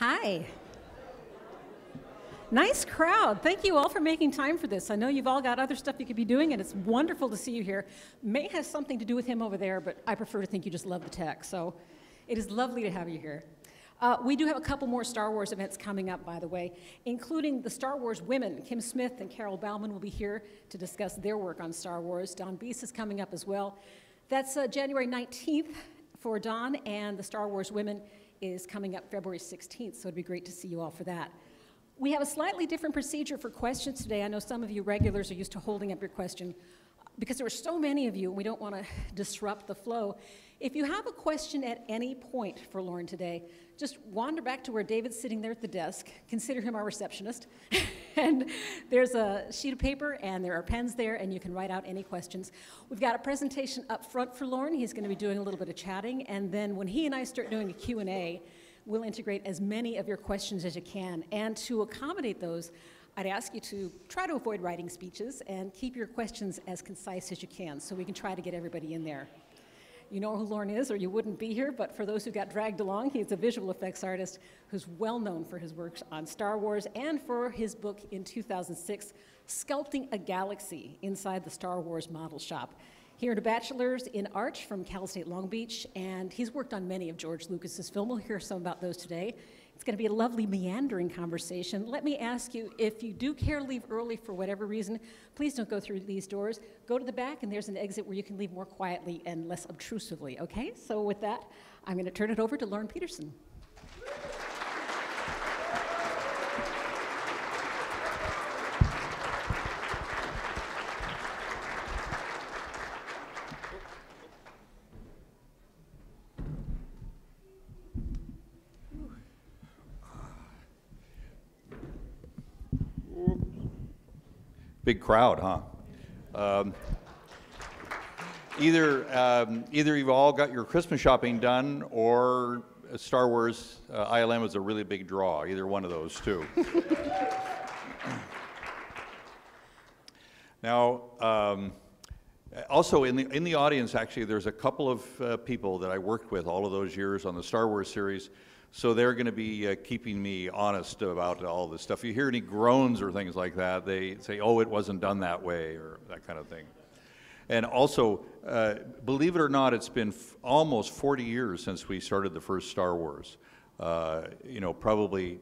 Hi. Nice crowd. Thank you all for making time for this. I know you've all got other stuff you could be doing, and it's wonderful to see you here. May has something to do with him over there, but I prefer to think you just love the tech. So it is lovely to have you here. Uh, we do have a couple more Star Wars events coming up, by the way, including the Star Wars women. Kim Smith and Carol Bauman will be here to discuss their work on Star Wars. Don Bies is coming up as well. That's uh, January 19th for Don, and the Star Wars women is coming up February 16th, so it'd be great to see you all for that. We have a slightly different procedure for questions today. I know some of you regulars are used to holding up your question because there were so many of you, and we don't want to disrupt the flow. If you have a question at any point for Lorne today, just wander back to where David's sitting there at the desk. Consider him our receptionist. and there's a sheet of paper and there are pens there, and you can write out any questions. We've got a presentation up front for Lorne. He's going to be doing a little bit of chatting. And then when he and I start doing a Q&A, we'll integrate as many of your questions as you can. And to accommodate those, I'd ask you to try to avoid writing speeches and keep your questions as concise as you can so we can try to get everybody in there. You know who Lorne is, or you wouldn't be here, but for those who got dragged along, he's a visual effects artist who's well known for his works on Star Wars and for his book in 2006, Sculpting a Galaxy Inside the Star Wars Model Shop. He earned a bachelor's in art from Cal State Long Beach, and he's worked on many of George Lucas's films. We'll hear some about those today. It's going to be a lovely meandering conversation. Let me ask you if you do care to leave early for whatever reason, please don't go through these doors. Go to the back, and there's an exit where you can leave more quietly and less obtrusively, okay? So, with that, I'm going to turn it over to Lorne Peterson. Big crowd, huh? Um, either, um, either you've all got your Christmas shopping done or Star Wars uh, ILM is a really big draw. Either one of those two. now, um, also in the, in the audience, actually, there's a couple of uh, people that I worked with all of those years on the Star Wars series so they're going to be uh, keeping me honest about all this stuff. If you hear any groans or things like that, they say, oh, it wasn't done that way, or that kind of thing. And also, uh, believe it or not, it's been almost 40 years since we started the first Star Wars. Uh, you know, probably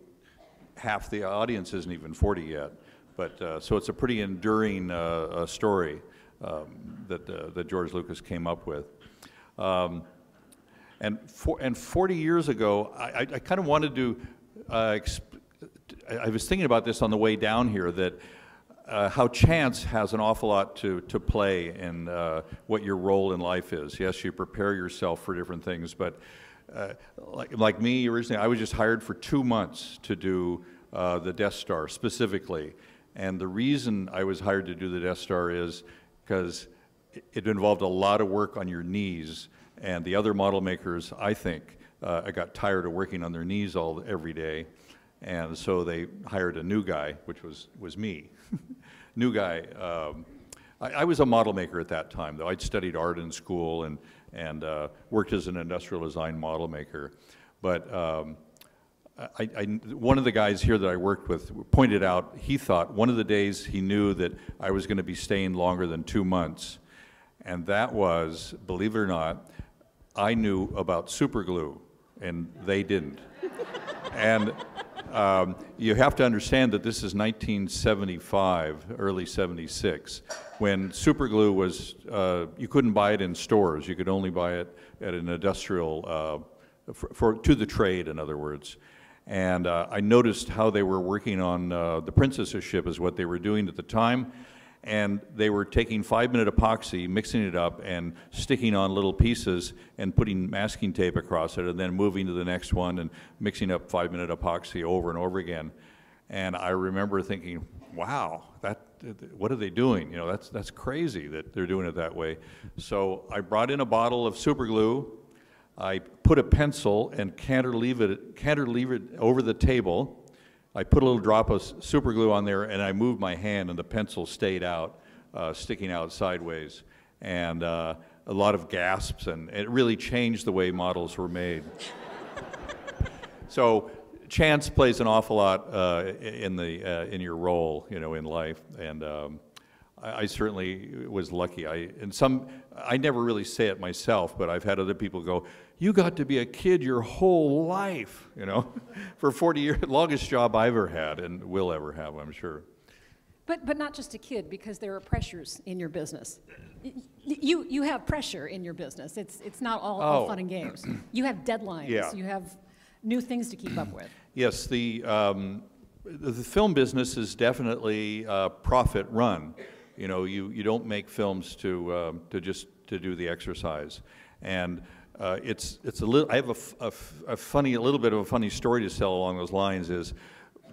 half the audience isn't even 40 yet. But uh, so it's a pretty enduring uh, story um, that, uh, that George Lucas came up with. Um, and, for, and 40 years ago, I, I kind of wanted to, uh, I was thinking about this on the way down here, that uh, how chance has an awful lot to, to play in uh, what your role in life is. Yes, you prepare yourself for different things, but uh, like, like me originally, I was just hired for two months to do uh, the Death Star specifically. And the reason I was hired to do the Death Star is because it involved a lot of work on your knees and the other model makers, I think, uh, got tired of working on their knees all every day, and so they hired a new guy, which was was me. new guy. Um, I, I, was a model maker at that time, though. I'd studied art in school and and uh, worked as an industrial design model maker, but. Um, I, I, one of the guys here that I worked with pointed out he thought one of the days he knew that I was going to be staying longer than two months, and that was, believe it or not, I knew about super glue, and they didn't. and um, you have to understand that this is 1975, early 76, when super glue was, uh, you couldn't buy it in stores. You could only buy it at an industrial, uh, for, for, to the trade, in other words. And uh, I noticed how they were working on uh, the Princess's ship is what they were doing at the time and they were taking five minute epoxy, mixing it up, and sticking on little pieces and putting masking tape across it, and then moving to the next one and mixing up five minute epoxy over and over again. And I remember thinking, wow, that, what are they doing? You know, that's, that's crazy that they're doing it that way. So I brought in a bottle of super glue. I put a pencil and cantilever it, cantilever it over the table I put a little drop of super glue on there and I moved my hand and the pencil stayed out, uh, sticking out sideways. And uh, a lot of gasps and it really changed the way models were made. so chance plays an awful lot uh, in the uh, in your role, you know, in life, and um, I, I, certainly was lucky. I and some I never really say it myself, but I've had other people go, "You got to be a kid your whole life," you know, for 40 years, longest job I ever had and will ever have, I'm sure. But, but not just a kid, because there are pressures in your business. You, you have pressure in your business. It's, it's not all, all Oh. fun and games. You have deadlines. Yeah. You have new things to keep up with. Yes, the, um, the the film business is definitely uh, profit run. You know, you, you don't make films to, um, to just to do the exercise. And uh, it's, it's a little, I have a a funny, a little bit of a funny story to tell along those lines is,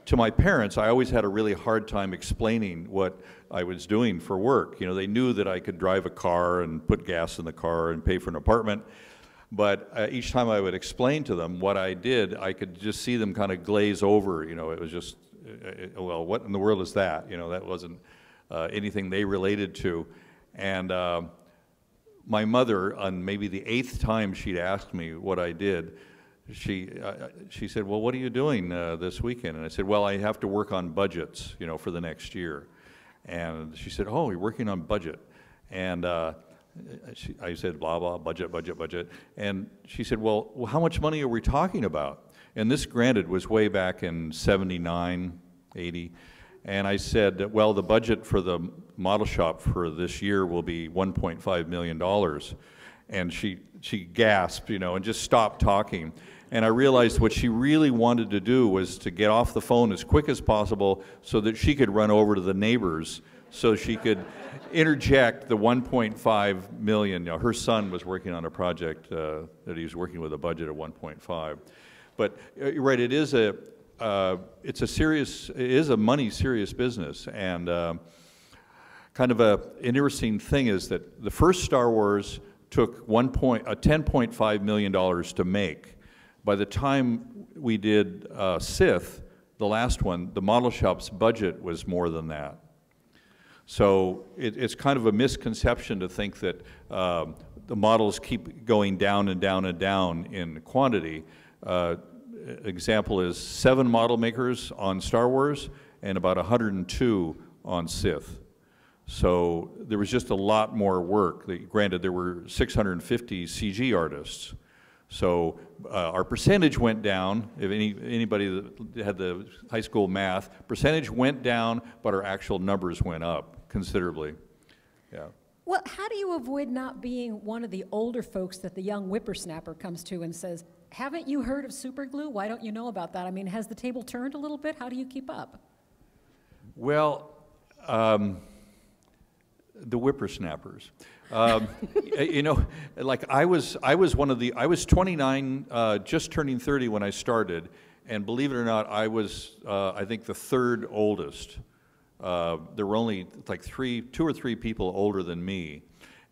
to my parents, I always had a really hard time explaining what I was doing for work. You know, they knew that I could drive a car and put gas in the car and pay for an apartment. But uh, each time I would explain to them what I did, I could just see them kind of glaze over. You know, it was just, uh, uh, well, what in the world is that? You know, that wasn't uh, anything they related to. And uh, my mother, on maybe the eighth time she'd asked me what I did, she, uh, she said, well, what are you doing uh, this weekend? And I said, well, I have to work on budgets, you know, for the next year. And she said, oh, you're working on budget. And uh, she, I said, blah, blah, budget, budget, budget. And she said, well, well, how much money are we talking about? And this, granted, was way back in 79, 80. And I said, well, the budget for the model shop for this year will be $1.5 million. And she, she gasped, you know, and just stopped talking. And I realized what she really wanted to do was to get off the phone as quick as possible so that she could run over to the neighbors so she could interject the 1.5 million. You know, her son was working on a project uh, that he was working with a budget of 1.5. But uh, right, it is a, uh, it's a serious, it is a money serious business. And um kind of a an interesting thing is that the first Star Wars took one point, uh, $10.5 million to make. By the time we did uh, Sith, the last one, the model shop's budget was more than that. So it, it's kind of a misconception to think that um, the models keep going down and down and down in quantity. Uh, example is seven model makers on Star Wars and about 102 on Sith. So there was just a lot more work. Granted, there were 650 CG artists. So uh, our percentage went down. If any, anybody that had the high school math, percentage went down, but our actual numbers went up considerably. Yeah. Well, how do you avoid not being one of the older folks that the young whippersnapper comes to and says, Haven't you heard of superglue? Why don't you know about that? I mean, has the table turned a little bit? How do you keep up? Well, um, the whippersnappers. Um, you know, like I was, I was one of the, I was 29, uh, just turning 30 when I started, and believe it or not, I was, uh, I think, the third oldest. Uh, there were only like three, two or three people older than me.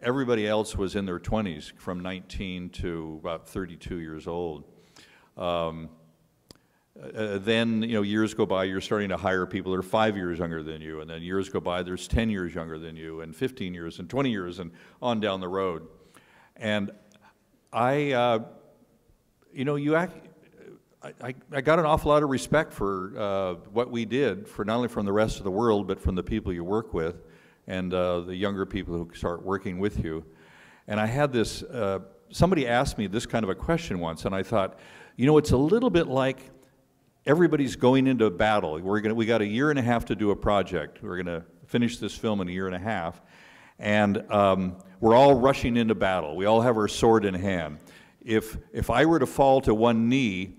Everybody else was in their 20s, from 19 to about 32 years old. Um, uh, then, you know, years go by, you're starting to hire people that are five years younger than you, and then years go by, there's 10 years younger than you, and 15 years, and 20 years, and on down the road. And I, uh, you know, you act, I, I, got an awful lot of respect for uh, what we did, for not only from the rest of the world, but from the people you work with, and uh, the younger people who start working with you. And I had this, uh, somebody asked me this kind of a question once, and I thought, you know, it's a little bit like everybody's going into a battle. We're gonna, we got a year and a half to do a project. We're going to finish this film in a year and a half. And um, we're all rushing into battle. We all have our sword in hand. If, if I were to fall to one knee,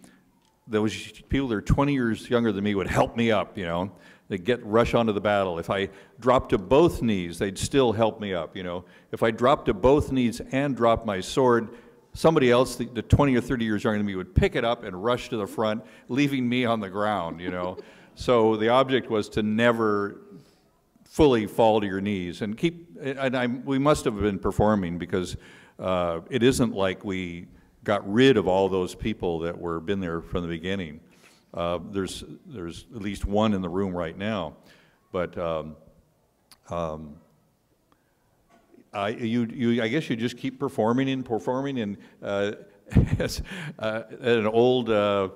those people that are 20 years younger than me would help me up, you know. They'd get rush onto the battle. If I dropped to both knees, they'd still help me up, you know. If I dropped to both knees and dropped my sword, somebody else, the, the 20 or 30 years younger than me, would pick it up and rush to the front, leaving me on the ground, you know. so the object was to never fully fall to your knees and keep, and I, we must have been performing because uh, it isn't like we got rid of all those people that were been there from the beginning. Uh, there's, there's at least one in the room right now, but um, um, I, you, you, I guess you just keep performing and performing. And uh, as uh, an old uh,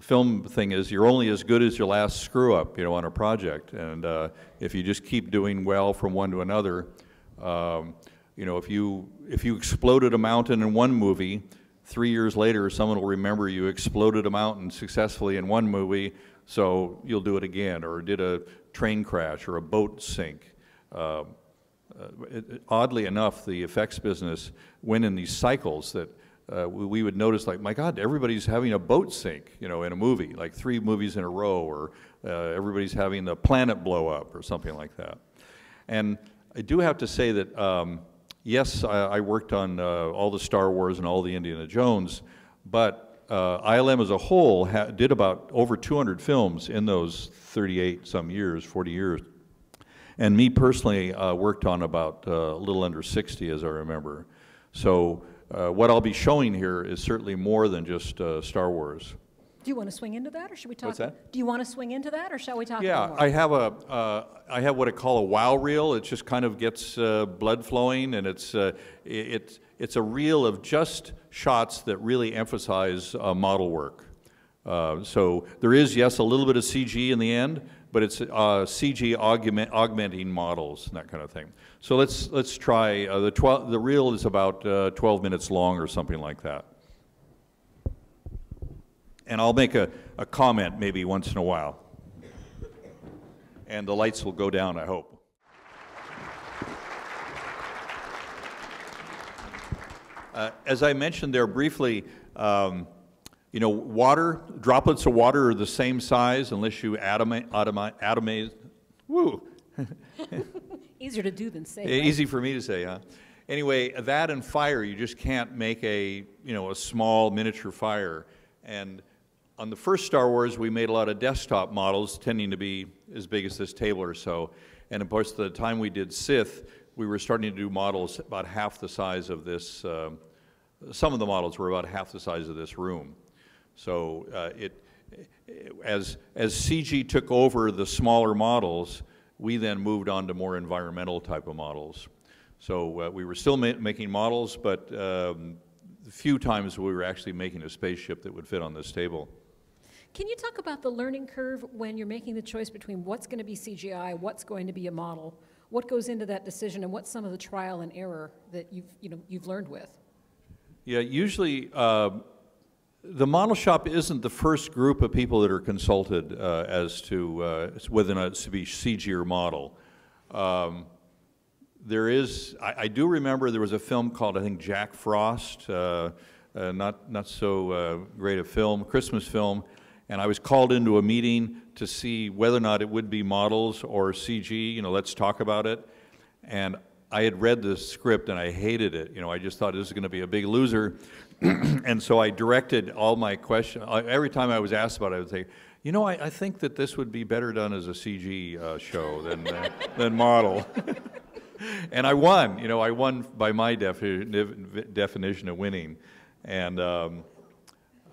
film thing is you're only as good as your last screw up, you know, on a project. And uh, if you just keep doing well from one to another, um, you know, if you if you exploded a mountain in one movie, three years later, someone will remember you exploded a mountain successfully in one movie, so you'll do it again, or did a train crash or a boat sink. Uh, uh, it, oddly enough, the effects business went in these cycles that uh, we, we, would notice, like, my God, everybody's having a boat sink, you know, in a movie, like three movies in a row, or uh, everybody's having the planet blow up, or something like that. And I do have to say that, um, yes, I, I, worked on uh, all the Star Wars and all the Indiana Jones, but uh, ILM as a whole did about over 200 films in those 38 some years, 40 years. And me personally uh, worked on about uh, a little under 60, as I remember. So uh, what I'll be showing here is certainly more than just uh, Star Wars. Do you want to swing into that, or should we talk? What's that? Do you want to swing into that, or shall we talk? Yeah, I have a uh, I have what I call a wow reel. It just kind of gets uh, blood flowing, and it's uh, it, it's a reel of just shots that really emphasize uh, model work. Uh, so there is yes a little bit of CG in the end, but it's uh, CG augment, augmenting models and that kind of thing. So let's let's try the 12. The reel is about 12 minutes long or something like that and I'll make a, a comment maybe once in a while. And the lights will go down, I hope. Uh, as I mentioned there briefly, um, you know, water, droplets of water are the same size unless you atomize, woo. Easier to do than say. Right? Easy for me to say, huh? Anyway, that and fire, you just can't make a, you know, a small miniature fire. And on the first Star Wars, we made a lot of desktop models, tending to be as big as this table or so. And of course, the time we did Sith, we were starting to do models about half the size of this. Uh, some of the models were about half the size of this room. So uh, it, as, as CG took over the smaller models, we then moved on to more environmental type of models. So uh, we were still ma making models, but um, few times we were actually making a spaceship that would fit on this table. Can you talk about the learning curve when you're making the choice between what's going to be CGI, what's going to be a model? What goes into that decision, and what's some of the trial and error that you've, you know, you've learned with? Yeah, usually uh, the model shop isn't the first group of people that are consulted uh, as to uh, whether or not it's to be CG or model. Um, there is, I, I, do remember there was a film called, I think, Jack Frost, uh, uh, not, not so uh, great a film, Christmas film, and I was called into a meeting to see whether or not it would be models or CG, you know, let's talk about it. And I had read the script and I hated it. You know, I just thought this was going to be a big loser. and so I directed all my questions. Every time I was asked about it, I would say, you know, I, I think that this would be better done as a CG uh, show than, uh, than model. and I won. You know, I won by my defi definition of winning. And um,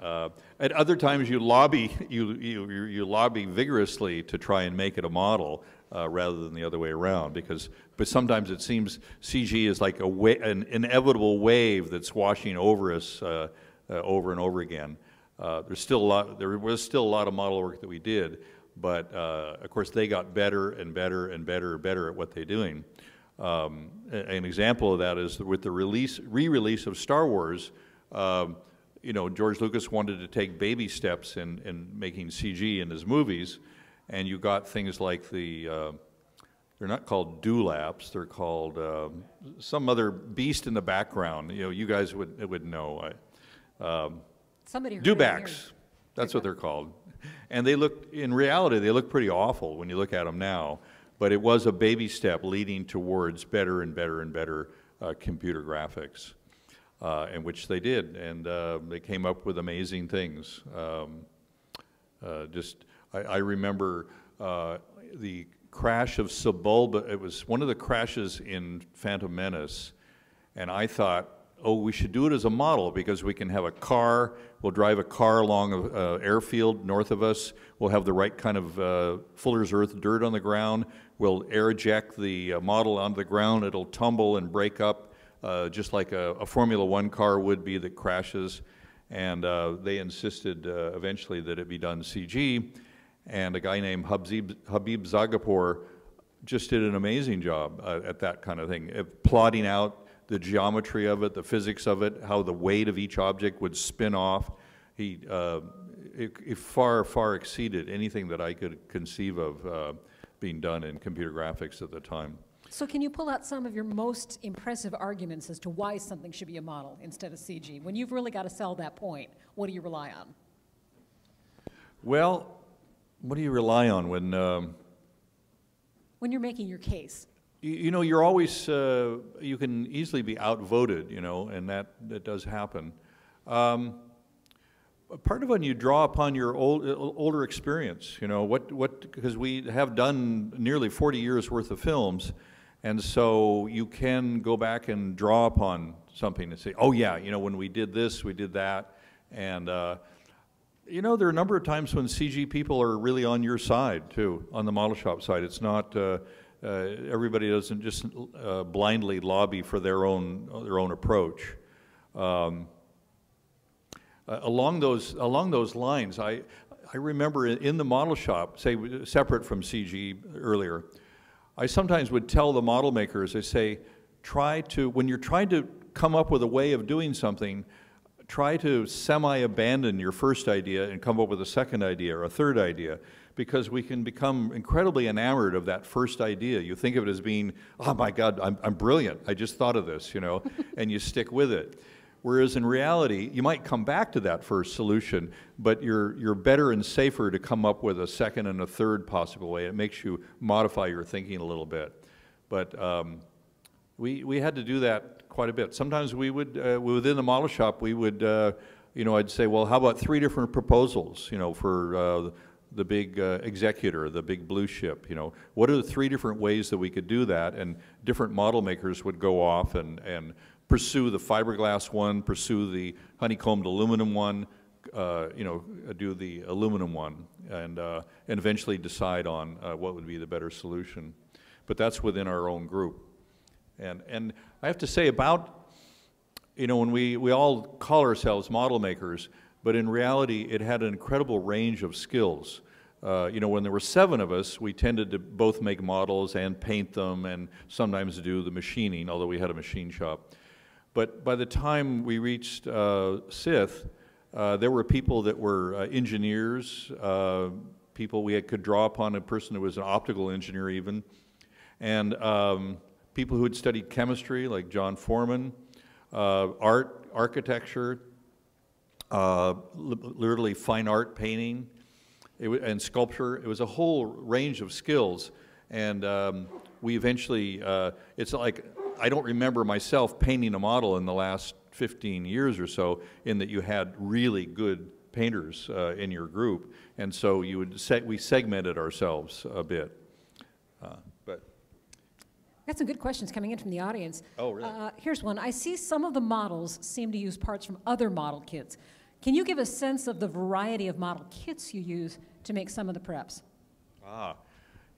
uh, at other times, you lobby, you, you, you lobby vigorously to try and make it a model uh, rather than the other way around. Because, but sometimes it seems CG is like a wa an inevitable wave that's washing over us uh, uh, over and over again. Uh, there's still a lot. There was still a lot of model work that we did, but uh, of course they got better and better and better and better at what they're doing. Um, an example of that is with the release, re-release of Star Wars. Um, you know, George Lucas wanted to take baby steps in, in making CG in his movies, and you got things like the, uh, they're not called dewlaps, they're called uh, some other beast in the background. You know, you guys would, would know. Um, Somebody Dewbacks, that's what they're called. And they look, in reality, they look pretty awful when you look at them now, but it was a baby step leading towards better and better and better uh, computer graphics uh, in which they did, and uh, they came up with amazing things. Um, uh, just, I, I remember uh, the crash of Sebulba. It was one of the crashes in Phantom Menace, and I thought, oh, we should do it as a model because we can have a car. We'll drive a car along an airfield north of us. We'll have the right kind of uh, Fuller's Earth dirt on the ground. We'll air eject the uh, model onto the ground. It'll tumble and break up uh, just like a, a, Formula One car would be that crashes. And uh, they insisted uh, eventually that it be done CG. And a guy named Habib, Habib Zargarpour just did an amazing job uh, at that kind of thing, of plotting out the geometry of it, the physics of it, how the weight of each object would spin off. He uh, it, it far, far exceeded anything that I could conceive of uh, being done in computer graphics at the time. So can you pull out some of your most impressive arguments as to why something should be a model instead of CG? When you've really got to sell that point, what do you rely on? Well, what do you rely on when um, when you're making your case? You, you know, you're always uh, you can easily be outvoted, you know, and that that does happen. Um, part of it you draw upon your old, older experience, you know, what what because we have done nearly 40 years worth of films, and so you can go back and draw upon something and say, oh yeah, you know, when we did this, we did that, and. Uh, you know, there are a number of times when CG people are really on your side too, on the model shop side. It's not uh, uh, everybody doesn't just uh, blindly lobby for their own their own approach. Um, along those along those lines, I I remember in the model shop, say separate from CG earlier, I sometimes would tell the model makers, I say, try to when you're trying to come up with a way of doing something try to semi-abandon your first idea and come up with a second idea or a third idea because we can become incredibly enamored of that first idea. You think of it as being, oh my God, I'm, I'm brilliant. I just thought of this, you know, and you stick with it. Whereas in reality, you might come back to that first solution, but you're, you're better and safer to come up with a second and a third possible way. It makes you modify your thinking a little bit. But um, we, we had to do that quite a bit. Sometimes we would, uh, within the model shop, we would, uh, you know, I'd say, well, how about three different proposals, you know, for uh, the big uh, executor, the big blue ship, you know, what are the three different ways that we could do that? And different model makers would go off and, and pursue the fiberglass one, pursue the honeycombed aluminum one, uh, you know, do the aluminum one, and, uh, and eventually decide on what would be the better solution. But that's within our own group. And, and I have to say about, you know, when we, we all call ourselves model makers, but in reality it had an incredible range of skills. Uh, you know, when there were seven of us, we tended to both make models and paint them and sometimes do the machining, although we had a machine shop. But by the time we reached uh, SITH, uh, there were people that were uh, engineers, uh, people we had, could draw upon, a person who was an optical engineer even, and um, people who had studied chemistry, like John Foreman, uh, art, architecture, uh, literally fine art painting, and sculpture. It was a whole range of skills. And um, we eventually, it's like, I don't remember myself painting a model in the last 15 years or so, in that you had really good painters uh, in your group. And so you would, say we segmented ourselves a bit. Uh, got some good questions coming in from the audience. Oh, really? Uh, here's one. I see some of the models seem to use parts from other model kits. Can you give a sense of the variety of model kits you use to make some of the preps? Ah,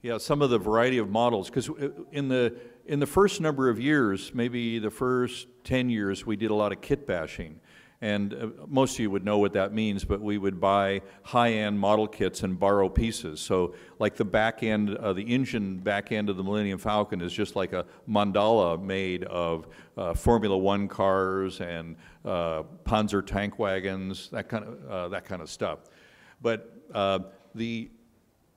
yeah, some of the variety of models. Because in the, in the first number of years, maybe the first 10 years, we did a lot of kit bashing. And uh, most of you would know what that means, but we would buy high-end model kits and borrow pieces. So like the back end, uh, the engine back end of the Millennium Falcon is just like a mandala made of uh, Formula One cars and uh, Panzer tank wagons, that kind of, uh, that kind of stuff. But uh, the,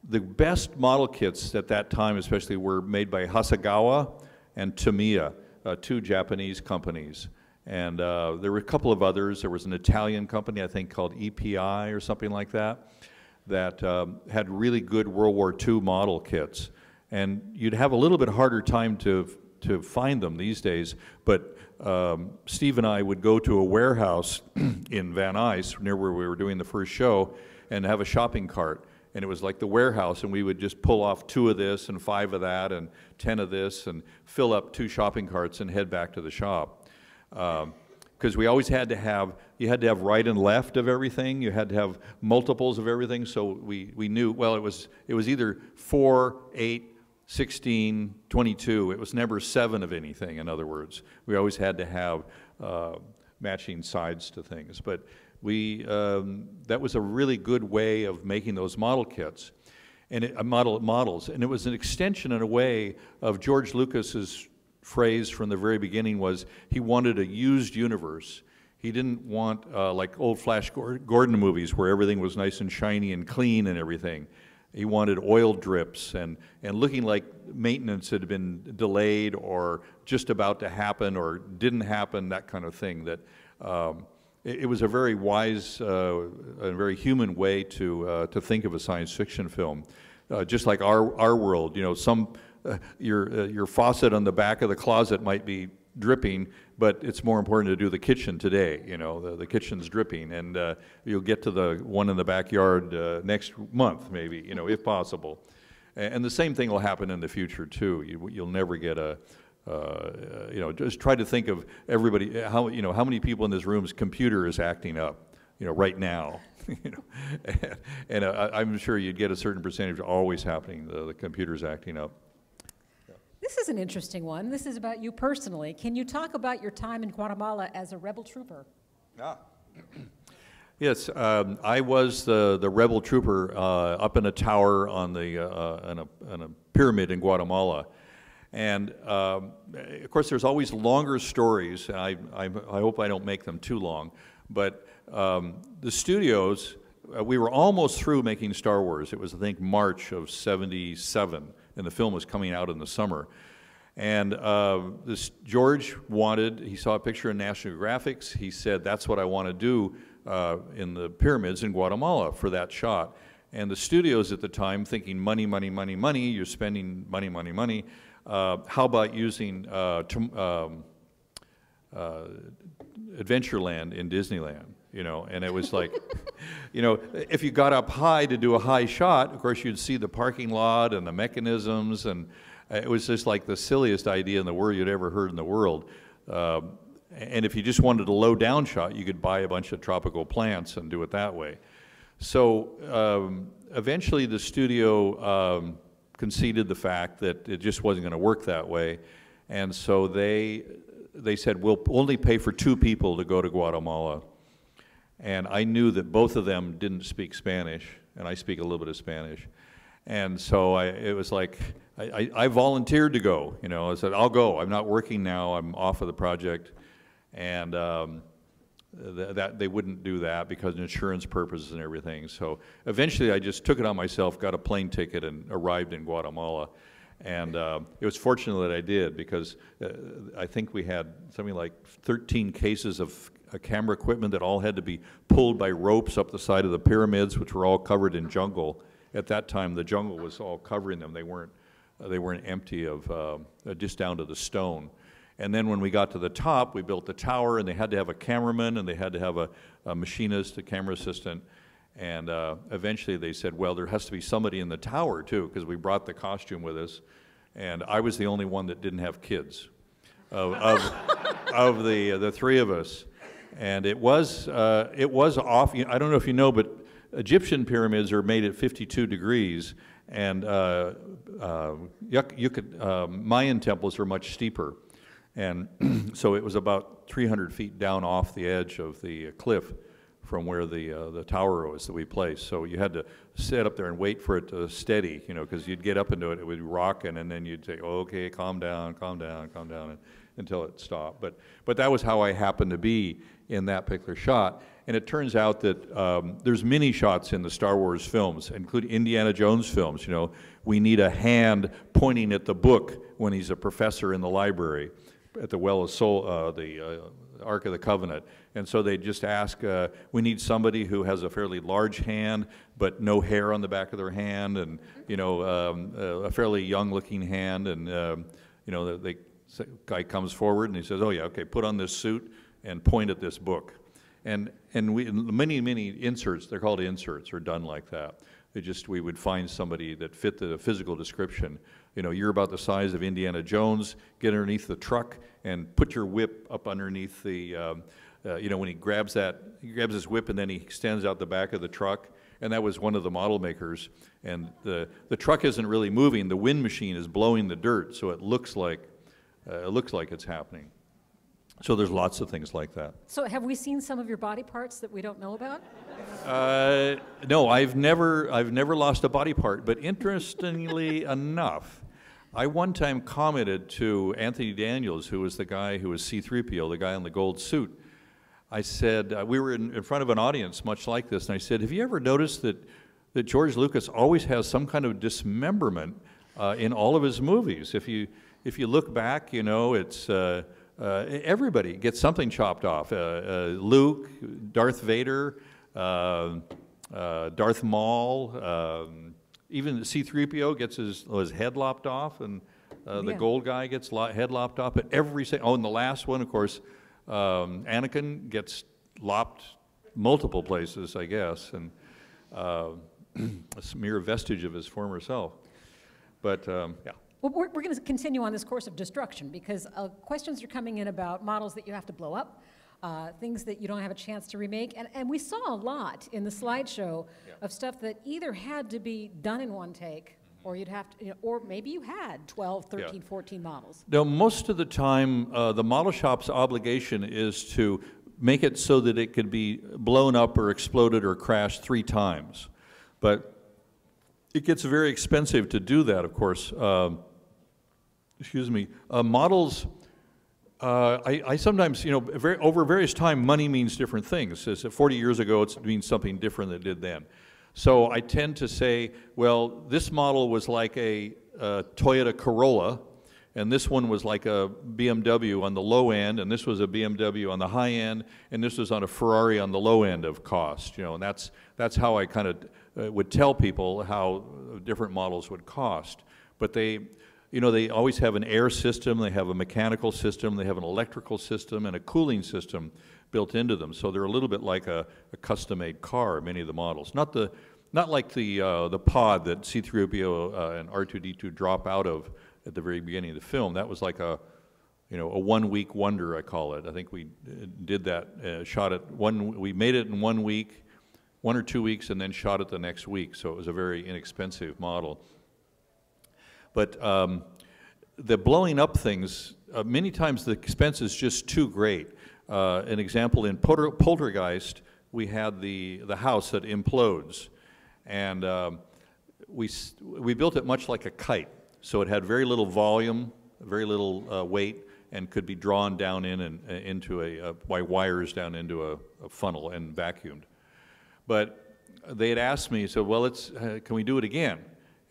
the best model kits at that time especially were made by Hasegawa and Tamiya, two Japanese companies. And uh, there were a couple of others. There was an Italian company, I think, called EPI or something like that, that um, had really good World War II model kits. And you'd have a little bit harder time to, to find them these days, but um, Steve and I would go to a warehouse in Van Nuys, near where we were doing the first show, and have a shopping cart. And it was like the warehouse, and we would just pull off two of this and five of that and ten of this and fill up two shopping carts and head back to the shop because um, we always had to have, you had to have right and left of everything, you had to have multiples of everything, so we, we knew, well, it was, it was either 4, 8, 16, 22, it was never 7 of anything, in other words. We always had to have uh, matching sides to things. But, we, um, that was a really good way of making those model kits and it, uh, model models, and it was an extension in a way of George Lucas's phrase from the very beginning was he wanted a used universe. He didn't want uh, like old Flash Gordon movies where everything was nice and shiny and clean and everything. He wanted oil drips and, and looking like maintenance had been delayed or just about to happen or didn't happen, that kind of thing. That um, it, was a very wise uh, and very human way to, uh, to think of a science fiction film. Uh, just like our, our world, you know, some, uh, your, uh, your faucet on the back of the closet might be dripping, but it's more important to do the kitchen today. You know, the, the kitchen's dripping, and uh, you'll get to the one in the backyard uh, next month, maybe. You know, if possible. And, and, the same thing will happen in the future too. You, you'll never get a uh, you know, just try to think of everybody. How you know how many people in this room's computer is acting up, you know, right now. you know, and, and uh, I'm sure you'd get a certain percentage always happening. The, the computer's acting up. This is an interesting one. This is about you personally. Can you talk about your time in Guatemala as a rebel trooper? Ah. yes, um, I was the, the rebel trooper uh, up in a tower on the uh, in, a, in a pyramid in Guatemala. And um, of course, there's always longer stories. I, I, I, hope I don't make them too long. But um, the studios, uh, we were almost through making Star Wars. It was, I think, March of 77 and the film was coming out in the summer. And uh, this George wanted, he saw a picture in National Graphics. He said, that's what I want to do uh, in the pyramids in Guatemala for that shot. And the studios at the time, thinking money, money, money, money, you're spending money, money, money. Uh, how about using uh, um, uh, Adventureland in Disneyland? you know, and it was like, you know, if you got up high to do a high shot, of course you'd see the parking lot and the mechanisms, and it was just like the silliest idea in the world you'd ever heard in the world. Uh, and if you just wanted a low down shot, you could buy a bunch of tropical plants and do it that way. So um, eventually the studio um, conceded the fact that it just wasn't going to work that way. And so they, they said, we'll only pay for two people to go to Guatemala and I knew that both of them didn't speak Spanish, and I speak a little bit of Spanish. And so I, it was like, I, I, I volunteered to go. You know, I said, I'll go. I'm not working now. I'm off of the project. And um, th that they wouldn't do that because insurance purposes and everything. So eventually I just took it on myself, got a plane ticket, and arrived in Guatemala. And uh, it was fortunate that I did because uh, I think we had something like 13 cases of camera equipment that all had to be pulled by ropes up the side of the pyramids, which were all covered in jungle. At that time, the jungle was all covering them. They weren't, uh, they weren't empty of, uh, just down to the stone. And then when we got to the top, we built the tower, and they had to have a cameraman, and they had to have a, a machinist, a camera assistant. And uh, eventually they said, well, there has to be somebody in the tower, too, because we brought the costume with us. And I was the only one that didn't have kids of, of, of the, uh, the three of us. And it was, uh, it was off, I don't know if you know, but Egyptian pyramids are made at 52 degrees, and uh, uh, you could, uh, Mayan temples are much steeper. And so it was about 300 feet down off the edge of the cliff from where the, uh, the tower was that we placed. So you had to sit up there and wait for it to steady, you know, because you'd get up into it, it would be rocking, and then you'd say, okay, calm down, calm down, calm down, and, until it stopped. But, but that was how I happened to be in that particular shot. And it turns out that um, there's many shots in the Star Wars films, including Indiana Jones films. You know, we need a hand pointing at the book when he's a professor in the library at the Well of Soul, uh, the uh, Ark of the Covenant. And so they just ask, uh, we need somebody who has a fairly large hand, but no hair on the back of their hand, and you know, um, a fairly young-looking hand, and um, you know, the guy comes forward and he says, "Oh yeah, okay, put on this suit." and point at this book. And, and we, many, many inserts, they're called inserts, are done like that. They just, we would find somebody that fit the physical description. You know, you're about the size of Indiana Jones, get underneath the truck and put your whip up underneath the, um, uh, you know, when he grabs that, he grabs his whip and then he extends out the back of the truck. And that was one of the model makers. And the, the truck isn't really moving, the wind machine is blowing the dirt, so it looks like, uh, it looks like it's happening. So there's lots of things like that. So have we seen some of your body parts that we don't know about? Uh, no, I've never, I've never lost a body part, but interestingly enough, I one time commented to Anthony Daniels, who was the guy who was C-3PO, the guy in the gold suit. I said, uh, we were in, in front of an audience much like this, and I said, have you ever noticed that, that George Lucas always has some kind of dismemberment uh, in all of his movies? If you, if you look back, you know, it's, uh, uh, everybody gets something chopped off. Uh, uh, Luke, Darth Vader, uh, Darth Maul, um, even the C-3PO gets his, his head lopped off, and the Yeah. gold guy gets lo head lopped off. But every oh, and the last one, of course, um, Anakin gets lopped multiple places, I guess, and uh, a mere vestige of his former self. But um, yeah. Well, we're, we're going to continue on this course of destruction because uh, questions are coming in about models that you have to blow up, uh, things that you don't have a chance to remake. And, and we saw a lot in the slideshow of stuff that either had to be done in one take or you'd have to, you know, or maybe you had 12, 13, 14 models. Now, most of the time, uh, the model shop's obligation is to make it so that it could be blown up or exploded or crashed three times. But it gets very expensive to do that, of course. Um, excuse me. Uh, models, uh, I, I sometimes, you know, very, over various time, money means different things. As 40 years ago, it means something different than it did then. So I tend to say, well, this model was like a, a Toyota Corolla, and this one was like a BMW on the low end, and this was a BMW on the high end, and this was on a Ferrari on the low end of cost. You know, and that's that's how I kind of uh, would tell people how different models would cost. But they, you know, they always have an air system, they have a mechanical system, they have an electrical system, and a cooling system built into them. So they're a little bit like a, a custom-made car, many of the models. Not the, not like the uh, the pod that C-3PO uh, and R2D2 drop out of at the very beginning of the film. That was like a, you know, a one-week wonder, I call it. I think we uh, did that, uh, shot it one, we made it in one week, one or two weeks, and then shot it the next week. So it was a very inexpensive model. But um, the blowing up things, uh, many times the expense is just too great. Uh, an example in Polter Poltergeist, we had the, the house that implodes. And um, we, we built it much like a kite. So it had very little volume, very little uh, weight, and could be drawn down in and uh, into a, uh, by wires down into a, a funnel and vacuumed. But they had asked me, so well, it's, uh, can we do it again?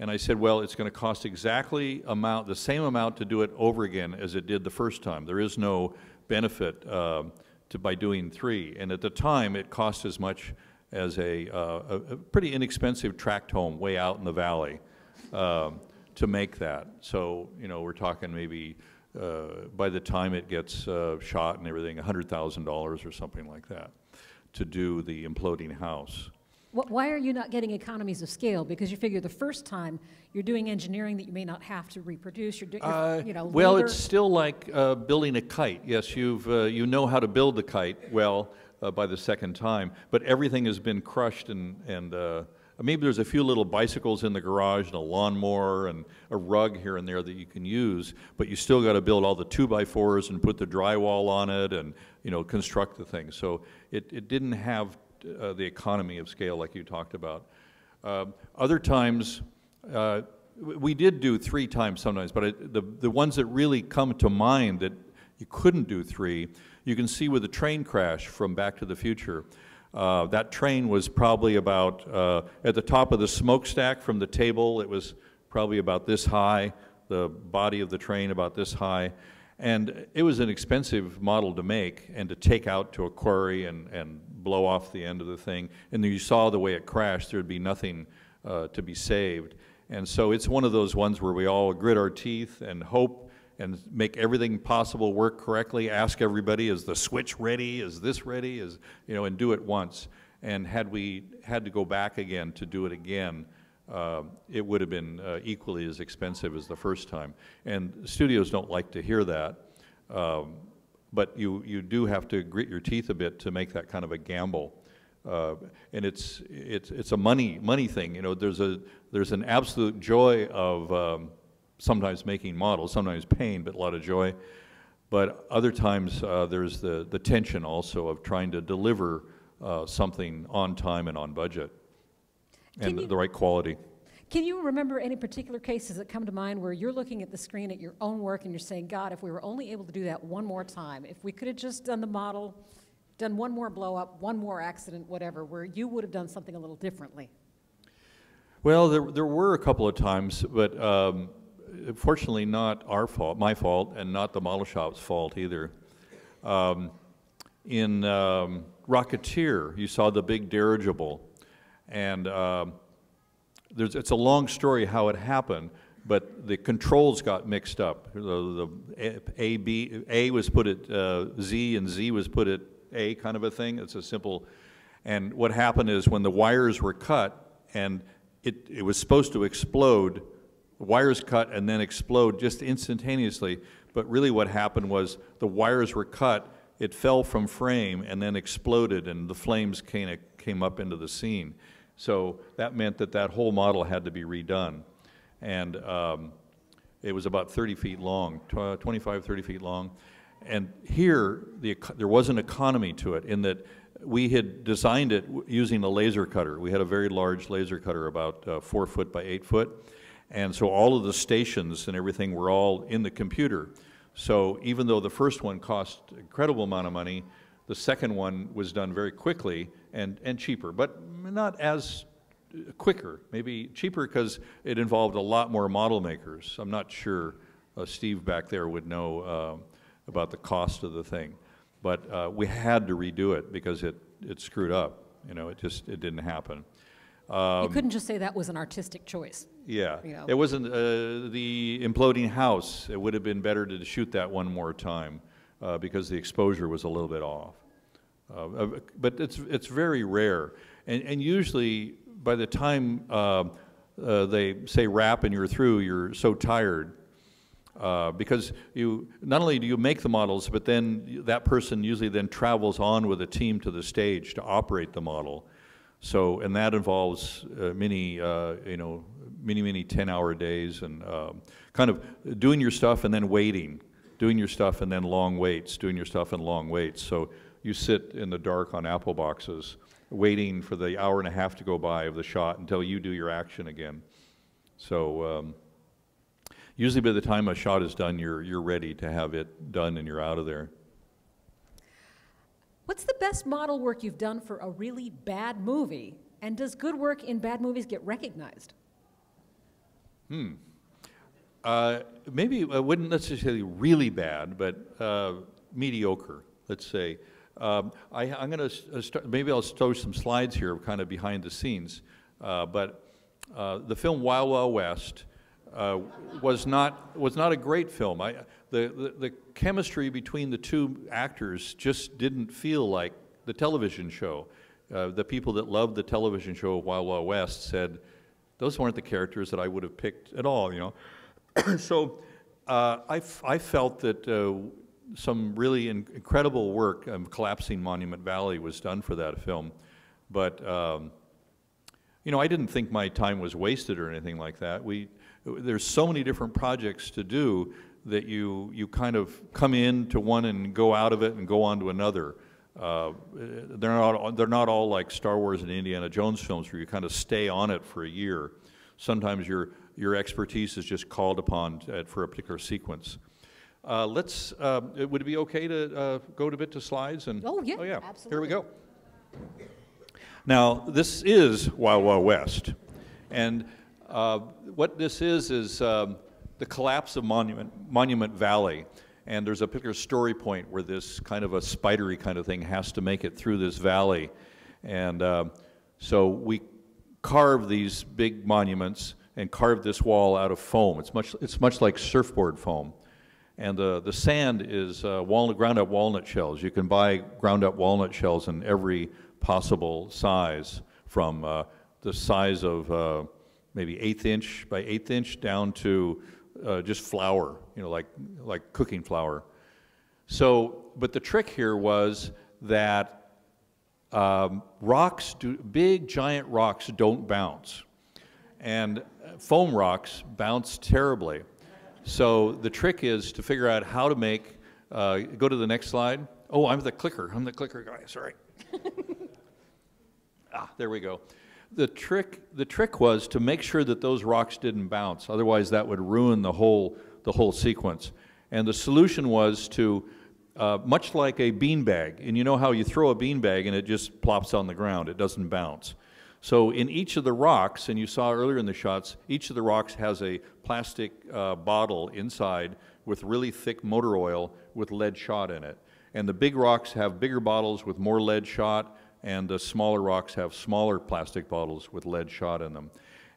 And I said, well, it's going to cost exactly amount, the same amount to do it over again as it did the first time. There is no benefit uh, to by doing three. And at the time, it cost as much as a, uh, a, pretty inexpensive tract home way out in the valley um, to make that. So you know, we're talking maybe uh, by the time it gets uh, shot and everything, $100,000 or something like that to do the imploding house. Wh- Why are you not getting economies of scale? Because you figure the first time you're doing engineering that you may not have to reproduce. You're doing, Uh, you know, well, labor- it's still like uh, building a kite. Yes, you've uh, you know how to build the kite well uh, by the second time, but everything has been crushed and and uh, maybe there's a few little bicycles in the garage and a lawnmower and a rug here and there that you can use, but you still got to build all the two by fours and put the drywall on it and you know construct the thing. So it it didn't have uh, the economy of scale like you talked about. Um, other times. Uh, we did do three times sometimes, but it, the, the ones that really come to mind that you couldn't do three, you can see with the train crash from Back to the Future. Uh, that train was probably about uh, at the top of the smokestack from the table. It was probably about this high, the body of the train about this high. And it was an expensive model to make and to take out to a quarry and, and blow off the end of the thing. And you saw the way it crashed, there'd be nothing uh, to be saved. And so it's one of those ones where we all grit our teeth and hope and make everything possible work correctly, ask everybody, is the switch ready, is this ready, is, you know, and do it once. And had we had to go back again to do it again, uh, it would have been uh, equally as expensive as the first time. And studios don't like to hear that. Um, but you, you do have to grit your teeth a bit to make that kind of a gamble. Uh, and it's, it's, it's a money, money thing. You know, there's, a, there's an absolute joy of um, sometimes making models, sometimes pain, but a lot of joy. But other times, uh, there's the, the tension also of trying to deliver uh, something on time and on budget Can and the right quality. Can you remember any particular cases that come to mind where you're looking at the screen at your own work and you're saying, God, if we were only able to do that one more time, if we could have just done the model, done one more blow up, one more accident, whatever, where you would have done something a little differently? Well, there, there were a couple of times, but um, fortunately not our fault, my fault, and not the model shop's fault either. Um, in um, Rocketeer, you saw the big dirigible, and um, there's, it's a long story how it happened, but the controls got mixed up. The, the A, B, A was put at uh, Z and Z was put at A kind of a thing. It's a simple, and what happened is when the wires were cut and it, it was supposed to explode, wires cut and then explode just instantaneously, but really what happened was the wires were cut, it fell from frame and then exploded and the flames came, came up into the scene. So that meant that that whole model had to be redone. And um, it was about 30 feet long, 25, 30 feet long. And here, the, there was an economy to it in that we had designed it using a laser cutter. We had a very large laser cutter, about uh, four foot by eight foot. And so all of the stations and everything were all in the computer. So even though the first one cost an incredible amount of money, the second one was done very quickly and, and cheaper, but not as quicker, maybe cheaper because it involved a lot more model makers. I'm not sure uh, Steve back there would know uh, about the cost of the thing, but uh, we had to redo it because it, it screwed up. You know, it just it didn't happen. you couldn't just say that was an artistic choice. Yeah, you know. it wasn't uh, the imploding house. It would have been better to shoot that one more time uh, because the exposure was a little bit off. Uh, uh, but it's it's very rare, and and usually by the time uh, uh, they say wrap and you're through, you're so tired. Uh, because you not only do you make the models, but then that person usually then travels on with a team to the stage to operate the model. So, and that involves many, you know, many, many 10-hour days and um, kind of doing your stuff and then waiting, doing your stuff and then long waits, doing your stuff and long waits. So you sit in the dark on apple boxes, waiting for the hour and a half to go by of the shot until you do your action again. So um, usually by the time a shot is done, you're, you're ready to have it done and you're out of there. What's the best model work you've done for a really bad movie? And does good work in bad movies get recognized? Uh, maybe I wouldn't necessarily really bad, but uh, mediocre, let's say. Um, I, I'm going to start, maybe I'll show some slides here, kind of behind the scenes. Uh, but uh, the film Wild Wild West uh, was not was not a great film. I, the, the the chemistry between the two actors just didn't feel like the television show. Uh, the people that loved the television show Wild Wild West said those weren't the characters that I would have picked at all. You know, so uh, I, I felt that uh, some really in- incredible work um, collapsing Monument Valley was done for that film, but um, you know I didn't think my time was wasted or anything like that. We there's so many different projects to do that you you kind of come into one and go out of it and go on to another. Uh, they're not they're not all like Star Wars and Indiana Jones films where you kind of stay on it for a year. Sometimes your your expertise is just called upon uh, for a particular sequence. Uh, let's. Uh, would it be okay to uh, go to bit to slides and? Oh, yeah, Oh yeah. Here we go. Now this is Wild Wild West, and uh, what this is is um, the collapse of Monument Monument Valley. And there's a particular story point where this kind of a spidery kind of thing has to make it through this valley, and uh, so we carve these big monuments and carve this wall out of foam. It's much it's much like surfboard foam. And the, the sand is uh, walnut, ground up walnut shells. You can buy ground up walnut shells in every possible size, from uh, the size of uh, maybe eighth inch by eighth inch down to uh, just flour, you know, like, like cooking flour. So, but the trick here was that um, rocks, do, big giant rocks don't bounce. And uh, foam rocks bounce terribly. So the trick is to figure out how to make Uh, go to the next slide. Oh, I'm the clicker. I'm the clicker guy. Sorry. ah, there we go. The trick, the trick was to make sure that those rocks didn't bounce. Otherwise, that would ruin the whole, the whole sequence. And the solution was to, uh, much like a beanbag, and you know how you throw a beanbag and it just plops on the ground, it doesn't bounce. So in each of the rocks, and you saw earlier in the shots, each of the rocks has a plastic uh, bottle inside with really thick motor oil with lead shot in it. And the big rocks have bigger bottles with more lead shot, and the smaller rocks have smaller plastic bottles with lead shot in them.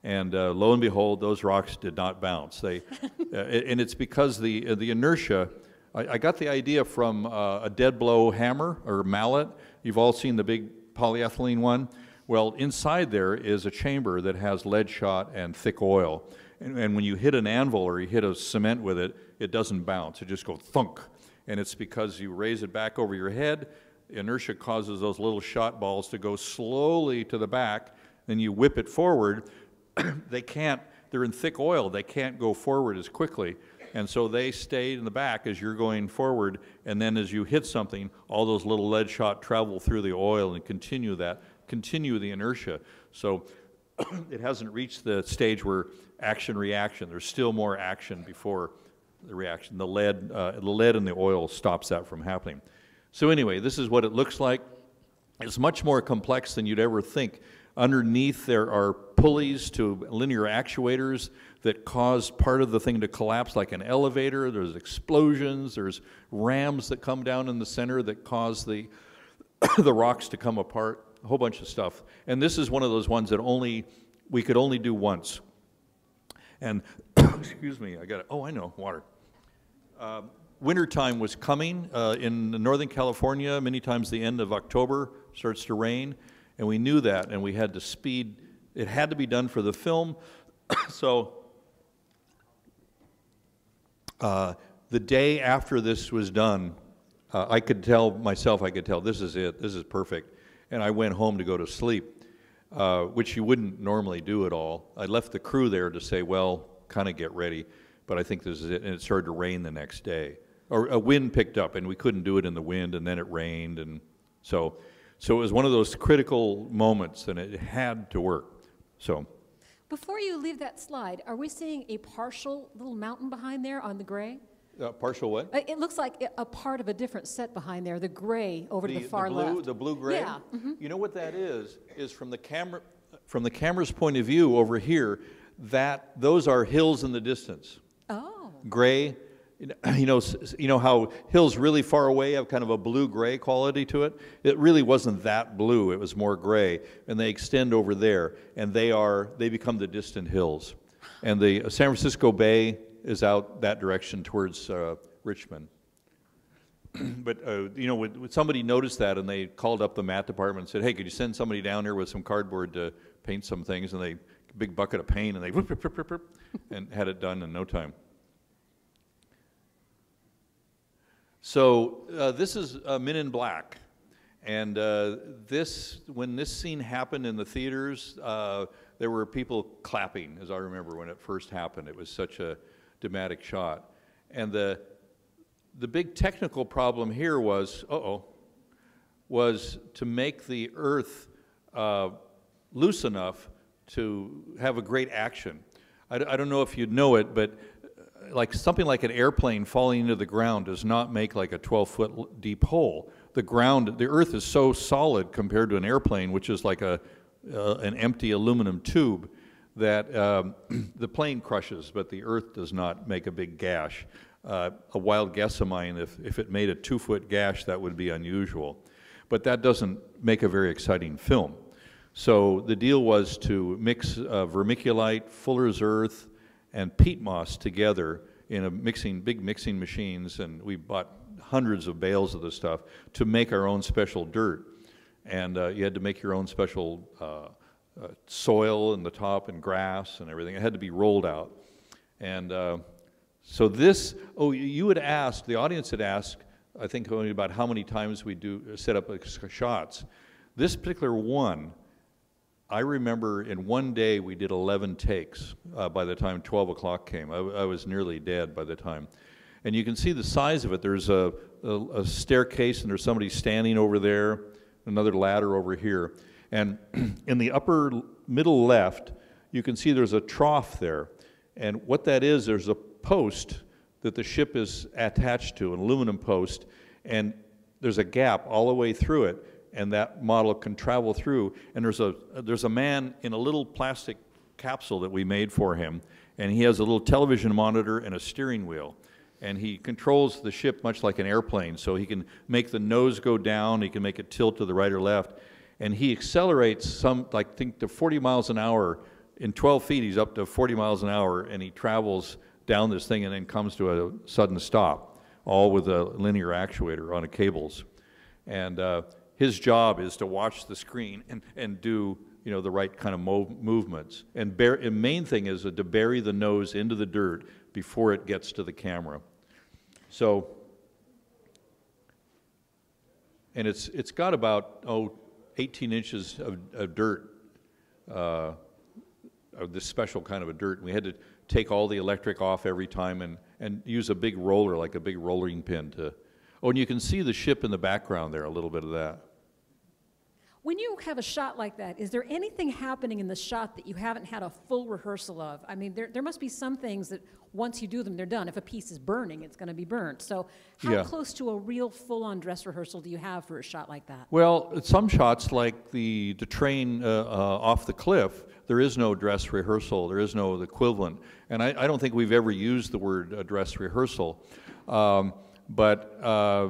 And uh, lo and behold, those rocks did not bounce. They, uh, and it's because the, uh, the inertia, I, I, got the idea from uh, a dead blow hammer or mallet. You've all seen the big polyethylene one. Well, inside there is a chamber that has lead shot and thick oil. And, and when you hit an anvil or you hit a cement with it, it doesn't bounce. It just goes thunk. And it's because you raise it back over your head, inertia causes those little shot balls to go slowly to the back, then you whip it forward. they can't, they're in thick oil, they can't go forward as quickly. And so they stay in the back as you're going forward, and then as you hit something, all those little lead shot travel through the oil and continue that, continue the inertia. So it hasn't reached the stage where action reaction. There's still more action before the reaction. The lead, uh, the lead in the oil stops that from happening. So anyway, this is what it looks like. It's much more complex than you'd ever think. Underneath there are pulleys to linear actuators that cause part of the thing to collapse like an elevator. There's explosions, there's rams that come down in the center that cause the, the rocks to come apart, a whole bunch of stuff. And this is one of those ones that only we could only do once. And, excuse me, I got it. Oh, I know, water. Uh, wintertime was coming uh, in Northern California. Many times the end of October starts to rain, and we knew that, and we had to speed. It had to be done for the film. so uh, the day after this was done, uh, I could tell myself, I could tell, this is it, this is perfect. And I went home to go to sleep uh, which you wouldn't normally do at all. I left the crew there to say, well, kind of get ready, but I think this is it. And it started to rain the next day. Or a wind picked up, and we couldn't do it in the wind, and then it rained. And so, so it was one of those critical moments, and it had to work. So. Before you leave that slide, are we seeing a partial little mountain behind there on the gray? Uh, partial what? Uh, it looks like a part of a different set behind there, the gray over the, to the far the blue, left. The blue-gray? Yeah. Mm-hmm. You know what that is? Is from the camera, from the camera's point of view over here, that those are hills in the distance. Oh. Gray, you know, you know how hills really far away have kind of a blue-gray quality to it. It really wasn't that blue; it was more gray, and they extend over there, and they are they become the distant hills, and the San Francisco Bay is out that direction towards uh, Richmond. but uh, you know, when, somebody noticed that and they called up the math department and said, "Hey, could you send somebody down here with some cardboard to paint some things?" And they big bucket of paint and they whoop, whoop, whoop, whoop, and had it done in no time. So uh, this is uh, Men in Black, and uh, this when this scene happened in the theaters, uh, there were people clapping, as I remember when it first happened. It was such a dramatic shot. And the, the big technical problem here was, uh-oh, was to make the Earth uh, loose enough to have a great action. I, I don't know if you'd know it, but uh, like something like an airplane falling into the ground does not make like a 12 foot deep hole. The ground, the earth is so solid compared to an airplane, which is like a, uh, an empty aluminum tube that um, the plane crushes, but the earth does not make a big gash. Uh, a wild guess of mine, if, if it made a two foot gash, that would be unusual. But that doesn't make a very exciting film. So the deal was to mix uh, vermiculite, Fuller's earth, and peat moss together in a mixing, big mixing machines, and we bought hundreds of bales of this stuff to make our own special dirt. And uh, you had to make your own special uh, uh, soil in the top and grass and everything. It had to be rolled out. And uh, so this, oh, you had asked, the audience had asked, I think only about how many times we do uh, set up shots. This particular one, I remember in one day we did 11 takes uh, by the time 12 o'clock came. I, I, was nearly dead by the time. And you can see the size of it. There's a, a, a staircase, and there's somebody standing over there, another ladder over here. And in the upper middle left, you can see there's a trough there. And what that is, there's a post that the ship is attached to, an aluminum post, and there's a gap all the way through it, and that model can travel through. And there's a, there's a man in a little plastic capsule that we made for him, and he has a little television monitor and a steering wheel. And he controls the ship much like an airplane, so he can make the nose go down, he can make it tilt to the right or left, and he accelerates some, like, think to 40 miles an hour. In 12 feet, he's up to 40 miles an hour, and he travels down this thing and then comes to a sudden stop, all with a linear actuator on a cables. And uh, his job is to watch the screen and, and do you know, the right kind of mov movements. And, bear, main thing is to bury the nose into the dirt before it gets to the camera. So, and it's, it's got about, oh, 18 inches of, of dirt, uh, of this special kind of a dirt. And we had to take all the electric off every time and, and use a big roller, like a big rolling pin to, oh, and you can see the ship in the background there, a little bit of that. When you have a shot like that, is there anything happening in the shot that you haven't had a full rehearsal of? I mean, there, there must be some things that once you do them, they're done. If a piece is burning, it's going to be burnt. So, how Yeah. close to a real full on dress rehearsal do you have for a shot like that? Well, some shots, like the, the train uh, uh, off the cliff, there is no dress rehearsal, there is no equivalent. And I, I don't think we've ever used the word uh, dress rehearsal. Um, but, uh,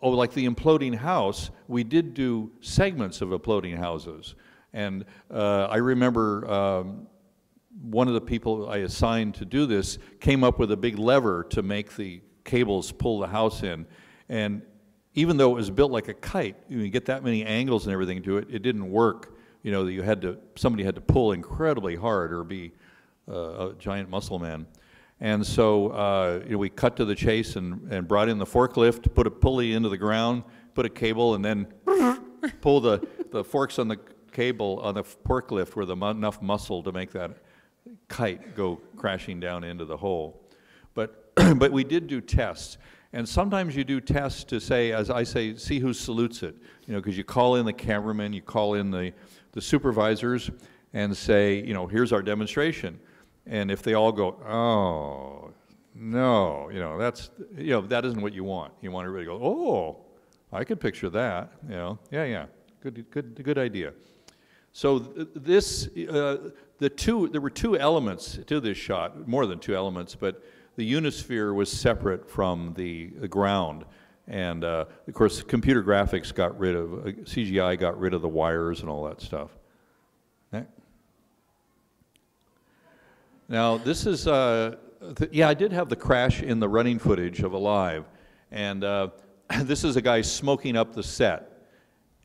oh, like the imploding house, we did do segments of imploding houses. And uh, I remember um, one of the people I assigned to do this came up with a big lever to make the cables pull the house in. And even though it was built like a kite, you get that many angles and everything to it, it didn't work. You know, you had to, somebody had to pull incredibly hard or be uh, a giant muscle man. And so, uh, you know, we cut to the chase and, and brought in the forklift, put a pulley into the ground, put a cable, and then pull the, the forks on the cable on the forklift with enough muscle to make that kite go crashing down into the hole. But, but we did do tests. And sometimes you do tests to say, as I say, see who salutes it. You know, because you call in the cameraman, you call in the, the supervisors, and say, you know, here's our demonstration. And if they all go, oh, no, you know, that's, you know, that isn't what you want. You want everybody to go, oh, I could picture that. You know, yeah, yeah, good, good, good idea. So th- this, uh, the two, there were two elements to this shot, more than two elements, but the unisphere was separate from the, the ground. And uh, of course, computer graphics got rid of, uh, CGI got rid of the wires and all that stuff. Next. Now, this is, uh, th- yeah, I did have the crash in the running footage of Alive. And uh, this is a guy smoking up the set.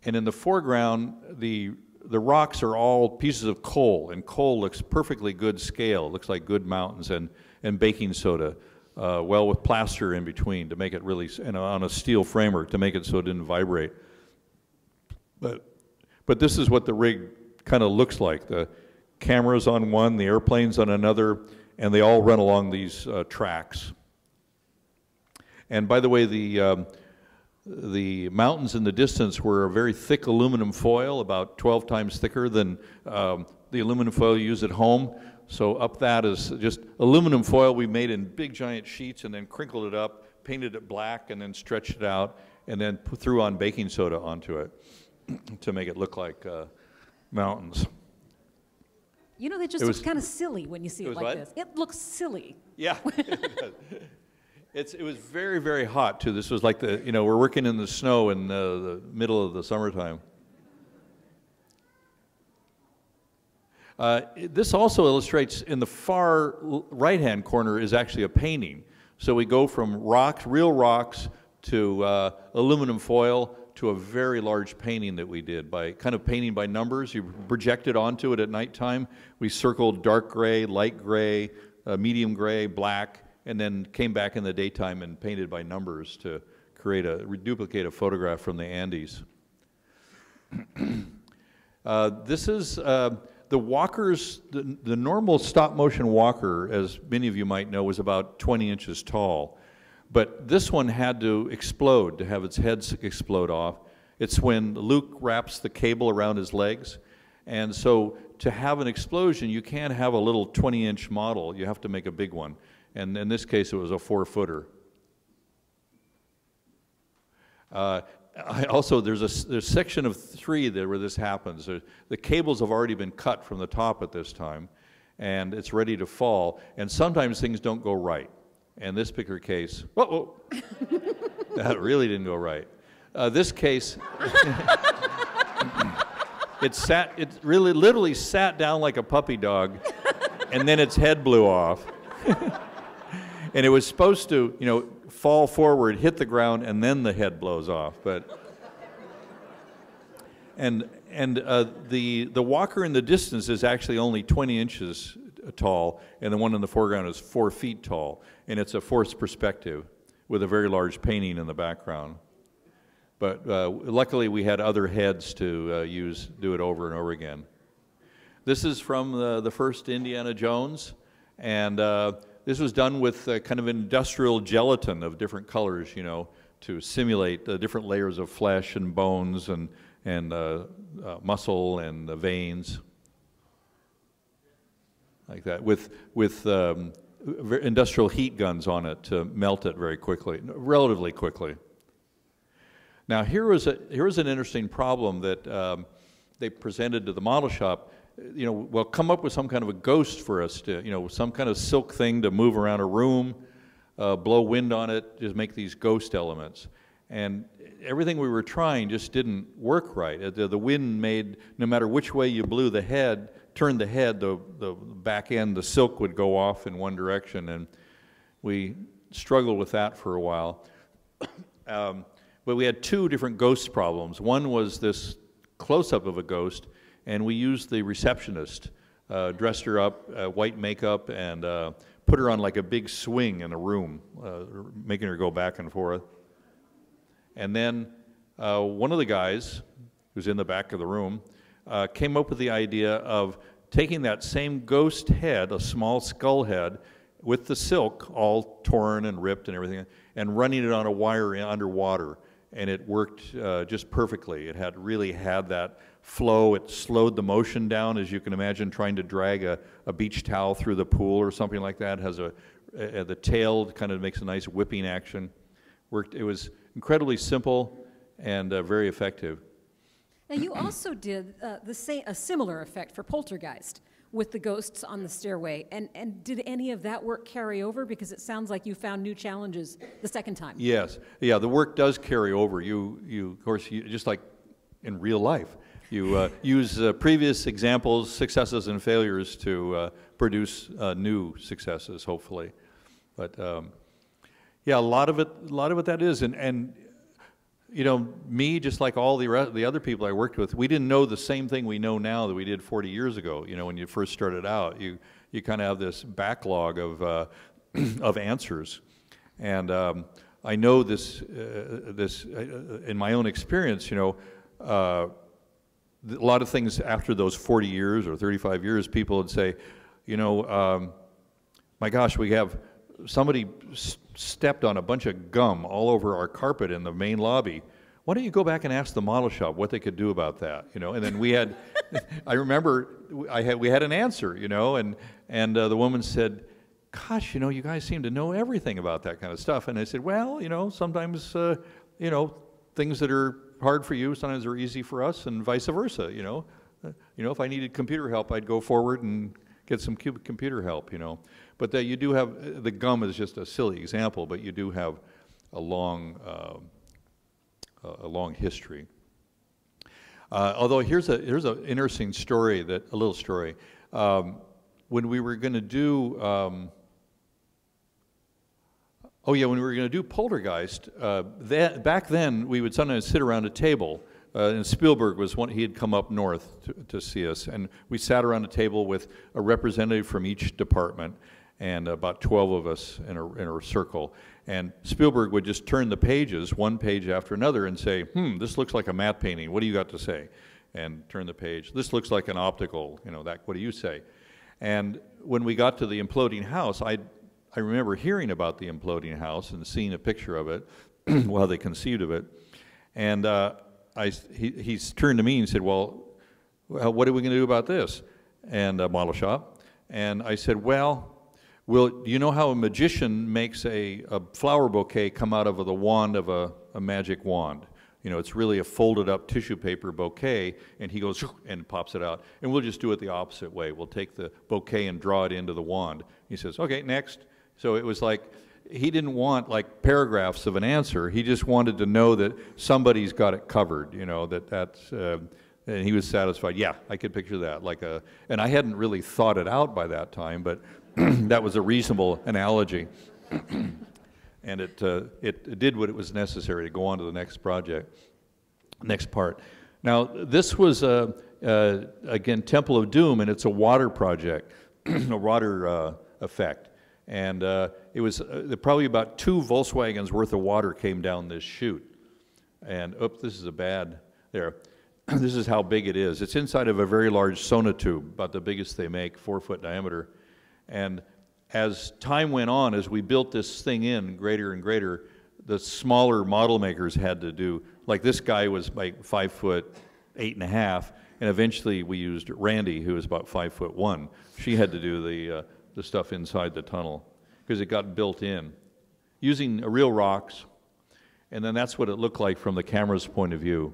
And in the foreground, the, the rocks are all pieces of coal, and coal looks perfectly good scale. It looks like good mountains and, and baking soda, uh, well, with plaster in between to make it really, and on a steel framework to make it so it didn't vibrate. But, but this is what the rig kind of looks like. The cameras on one, the airplanes on another, and they all run along these uh, tracks. And by the way, the, um, the mountains in the distance were a very thick aluminum foil, about 12 times thicker than um, the aluminum foil you use at home. So up that is just aluminum foil we made in big giant sheets and then crinkled it up, painted it black, and then stretched it out, and then threw on baking soda onto it to make it look like uh, mountains. You know, they just It was- kind of silly when you see It it, like what? this. It looks silly. Yeah. it's, it was very, very hot too. This was like the, you know, we're working in the snow in uh, the middle of the summertime. Uh, this also illustrates in the far right-hand corner is actually a painting. So we go from rocks, real rocks, to uh, aluminum foil to a very large painting that we did by kind of painting by numbers. You project it onto it at nighttime. We circled dark gray, light gray, uh, medium gray, black, and then came back in the daytime and painted by numbers to create a duplicate a photograph from the Andes. Uh, this is uh, the walkers, the, the normal stop motion walker, as many of you might know, was about 20 inches tall. But this one had to explode, to have its head explode off. It's when Luke wraps the cable around his legs. And so to have an explosion, you can't have a little 20 inch model, you have to make a big one. And in this case, it was a four footer. Uh, I also, there's a, there's a section of three there where this happens. There- The cables have already been cut from the top at this time, and it's ready to fall. And sometimes things don't go right. In this particular case, whoa, whoa. that really didn't go right. Uh, this case, it sat, it really literally sat down like a puppy dog, and then its head blew off. and it was supposed to, you know, fall forward, hit the ground, and then the head blows off. But and and uh, the the walker in the distance is actually only 20 inches tall, and the one in the foreground is four feet tall, and it's a forced perspective with a very large painting in the background. But uh, luckily, we had other heads to uh, use, do it over and over again. This is from the, the first Indiana Jones, and uh, this was done with uh, kind of industrial gelatin of different colors, you know, to simulate the different layers of flesh and bones and, and uh, uh, muscle and veins, like that, with, with um, industrial heat guns on it to melt it very quickly, relatively quickly. Now, here was, a, here was an interesting problem that um, they presented to the model shop. You know, well, come up with some kind of a ghost for us to, you know, some kind of silk thing to move around a room, uh, blow wind on it, just make these ghost elements. And everything we were trying just didn't work right. Uh, The, the wind made, no matter which way you blew the head, turned the head, the, the back end, the silk would go off in one direction. And we struggled with that for a while. Um, but we had two different ghost problems. One was this close-up of a ghost, and we used the receptionist, uh, dressed her up, uh, white makeup, and uh, put her on like a big swing in a room, uh, making her go back and forth. And then uh, one of the guys, who's in the back of the room, uh, came up with the idea of taking that same ghost head, a small skull head, with the silk all torn and ripped and everything, and running it on a wire underwater. And it worked uh, just perfectly. It had really had that flow. It slowed the motion down, as you can imagine, trying to drag a, a beach towel through the pool or something like that. It has a, uh, the tail kind of makes a nice whipping action. Worked. It was incredibly simple and uh, very effective. Now, you also did uh, the same, a similar effect for Poltergeist with the ghosts on the stairway. And, and did any of that work carry over? Because it sounds like you found new challenges the second time. Yes, yeah, the work does carry over. You, you, of course, you, just like in real life, you uh, use uh, previous examples, successes and failures to uh, produce uh, new successes, hopefully. But um, yeah, a lot of it, a lot of it that is, and and you know, me just like all the re- the other people I worked with, we didn't know the same thing we know now that we did 40 years ago. You know, when you first started out, you you kind of have this backlog of uh, of answers, and um, I know this uh, this uh, in my own experience. You know. Uh, a lot of things after those 40 years or 35 years, people would say, you know, um, my gosh, we have somebody stepped on a bunch of gum all over our carpet in the main lobby. Why don't you go back and ask the model shop what they could do about that? You know, and then we had, I remember I had we had an answer, you know, and and uh, the woman said, "Gosh, you know, you guys seem to know everything about that kind of stuff." And I said, "Well, you know, sometimes, uh, you know, things that are hard for you sometimes are easy for us, and vice versa. You know, uh, you know, if I needed computer help, I'd go forward and get some computer help. You know, but that you do have the gum is just a silly example, but you do have a long, uh, a a long history. Uh, although here's a here's an interesting story that a little story. Um, when we were going to do, um, oh yeah, when we were going to do Poltergeist, uh, that, back then we would sometimes sit around a table. Uh, and Spielberg was one; he had come up north to, to see us, and we sat around a table with a representative from each department, and about 12 of us in a, in a circle. And Spielberg would just turn the pages, one page after another, and say, hmm, this looks like a matte painting. What do you got to say? And turn the page. This looks like an optical, you know, that, what do you say? And when we got to the imploding house, I, I remember hearing about the imploding house and seeing a picture of it while they conceived of it. And uh, I, he, he's turned to me and said, well, what are we going to do about this? And a model shop. And I said, well, Will, do you know how a magician makes a, a flower bouquet come out of the wand of a, a magic wand? You know, it's really a folded up tissue paper bouquet, and he goes and pops it out. And we'll just do it the opposite way. We'll take the bouquet and draw it into the wand. He says, okay, next. So it was like, he didn't want like paragraphs of an answer. He just wanted to know that somebody's got it covered, you know, that that's, uh, and he was satisfied. Yeah, I could picture that. Like a, and I hadn't really thought it out by that time, but that was a reasonable analogy. and it, uh, it, it, did what it was necessary to go on to the next project, next part. Now, this was, uh, again, Temple of Doom, and it's a water project, a water uh, effect. And uh, it was uh, probably about two Volkswagens worth of water came down this chute. And, oops, this is a bad, there. this is how big it is. It's inside of a very large sonotube, about the biggest they make, four foot diameter. And as time went on, as we built this thing in greater and greater, the smaller model makers had to do, like this guy was like five foot eight and a half, and eventually we used Randy, who was about five foot one. She had to do the, uh, the stuff inside the tunnel because it got built in using real rocks, and then that's what it looked like from the camera's point of view.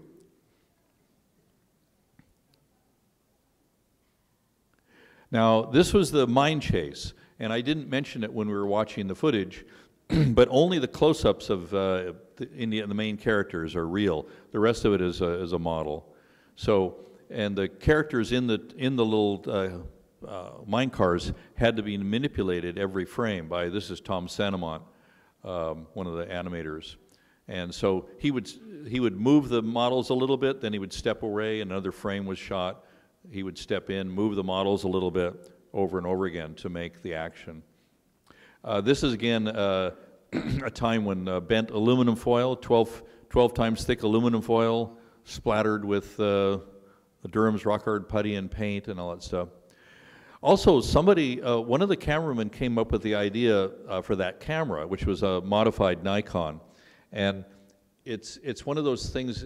Now, this was the mine chase, and I didn't mention it when we were watching the footage, but only the close-ups of uh, the, India, the main characters are real. The rest of it is a, is a model. So, and the characters in the, in the little uh, uh, mine cars had to be manipulated every frame by, this is Tom St. Amand, um, one of the animators. And so he would, he would move the models a little bit, then he would step away, another frame was shot, he would step in, move the models a little bit over and over again to make the action. Uh, this is again uh, a time when uh, bent aluminum foil, 12, 12, times thick aluminum foil, splattered with uh, Durham's rock hard putty and paint and all that stuff. Also, somebody, uh, one of the cameramen came up with the idea uh, for that camera, which was a modified Nikon. And it's, it's one of those things,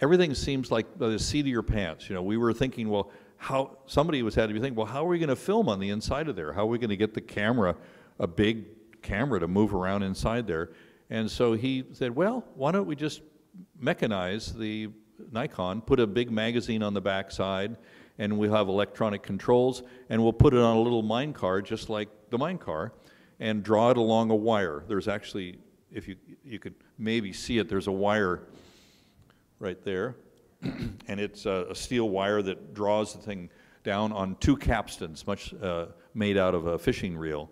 everything seems like the seat of your pants. You know, we were thinking, well, how, somebody was had to be thinking, well, how are we going to film on the inside of there? How are we going to get the camera, a big camera to move around inside there? And so he said, well, why don't we just mechanize the Nikon, put a big magazine on the back side, and we'll have electronic controls, and we'll put it on a little mine car, just like the mine car, and draw it along a wire. There's actually, if you, you could maybe see it, there's a wire right there. and it's a, a, steel wire that draws the thing down on two capstans, much uh, made out of a fishing reel.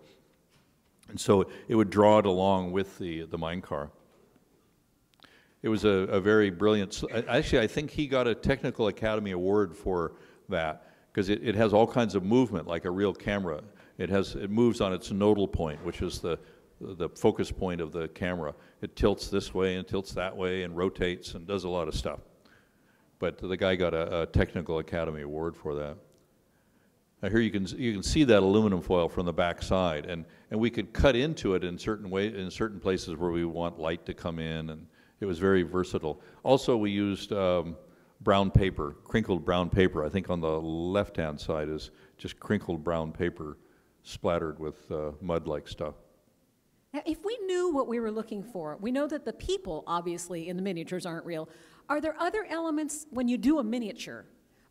And so it would draw it along with the, the mine car. It was a, a very brilliant, actually I think he got a Technical Academy Award for that because it, it has all kinds of movement like a real camera. It, has, it moves on its nodal point, which is the, the focus point of the camera. It tilts this way and tilts that way and rotates and does a lot of stuff. But the guy got a, a Technical Academy Award for that. Now here you can, you can see that aluminum foil from the back side, and, and we could cut into it in certain, way, in certain places where we want light to come in, and it was very versatile. Also, we used um, brown paper, crinkled brown paper. I think on the left-hand side is just crinkled brown paper splattered with uh, mud-like stuff. Now, if we knew what we were looking for, we know that the people, obviously, in the miniatures aren't real. Are there other elements when you do a miniature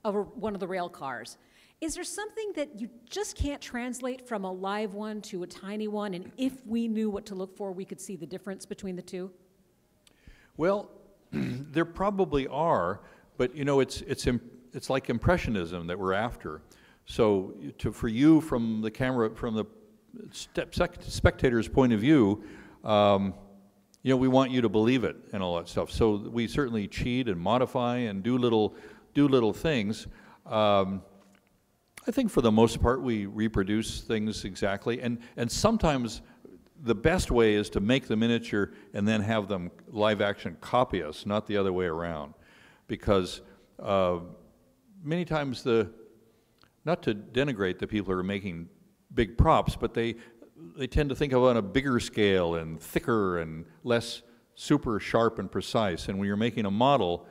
of a, one of the rail cars? Is there something that you just can't translate from a live one to a tiny one? And if we knew what to look for, we could see the difference between the two? Well, there probably are, but you know, it's, it's, it's like impressionism that we're after. So to, for you from the camera, from the spectator's point of view, um, you know, we want you to believe it and all that stuff. So we certainly cheat and modify and do little, do little things. Um, I think for the most part we reproduce things exactly, and, and sometimes the best way is to make the miniature and then have them live action copy us, not the other way around. Because uh, many times the, not to denigrate the people who are making big props, but they, they tend to think of it on a bigger scale and thicker and less super sharp and precise. And when you're making a model,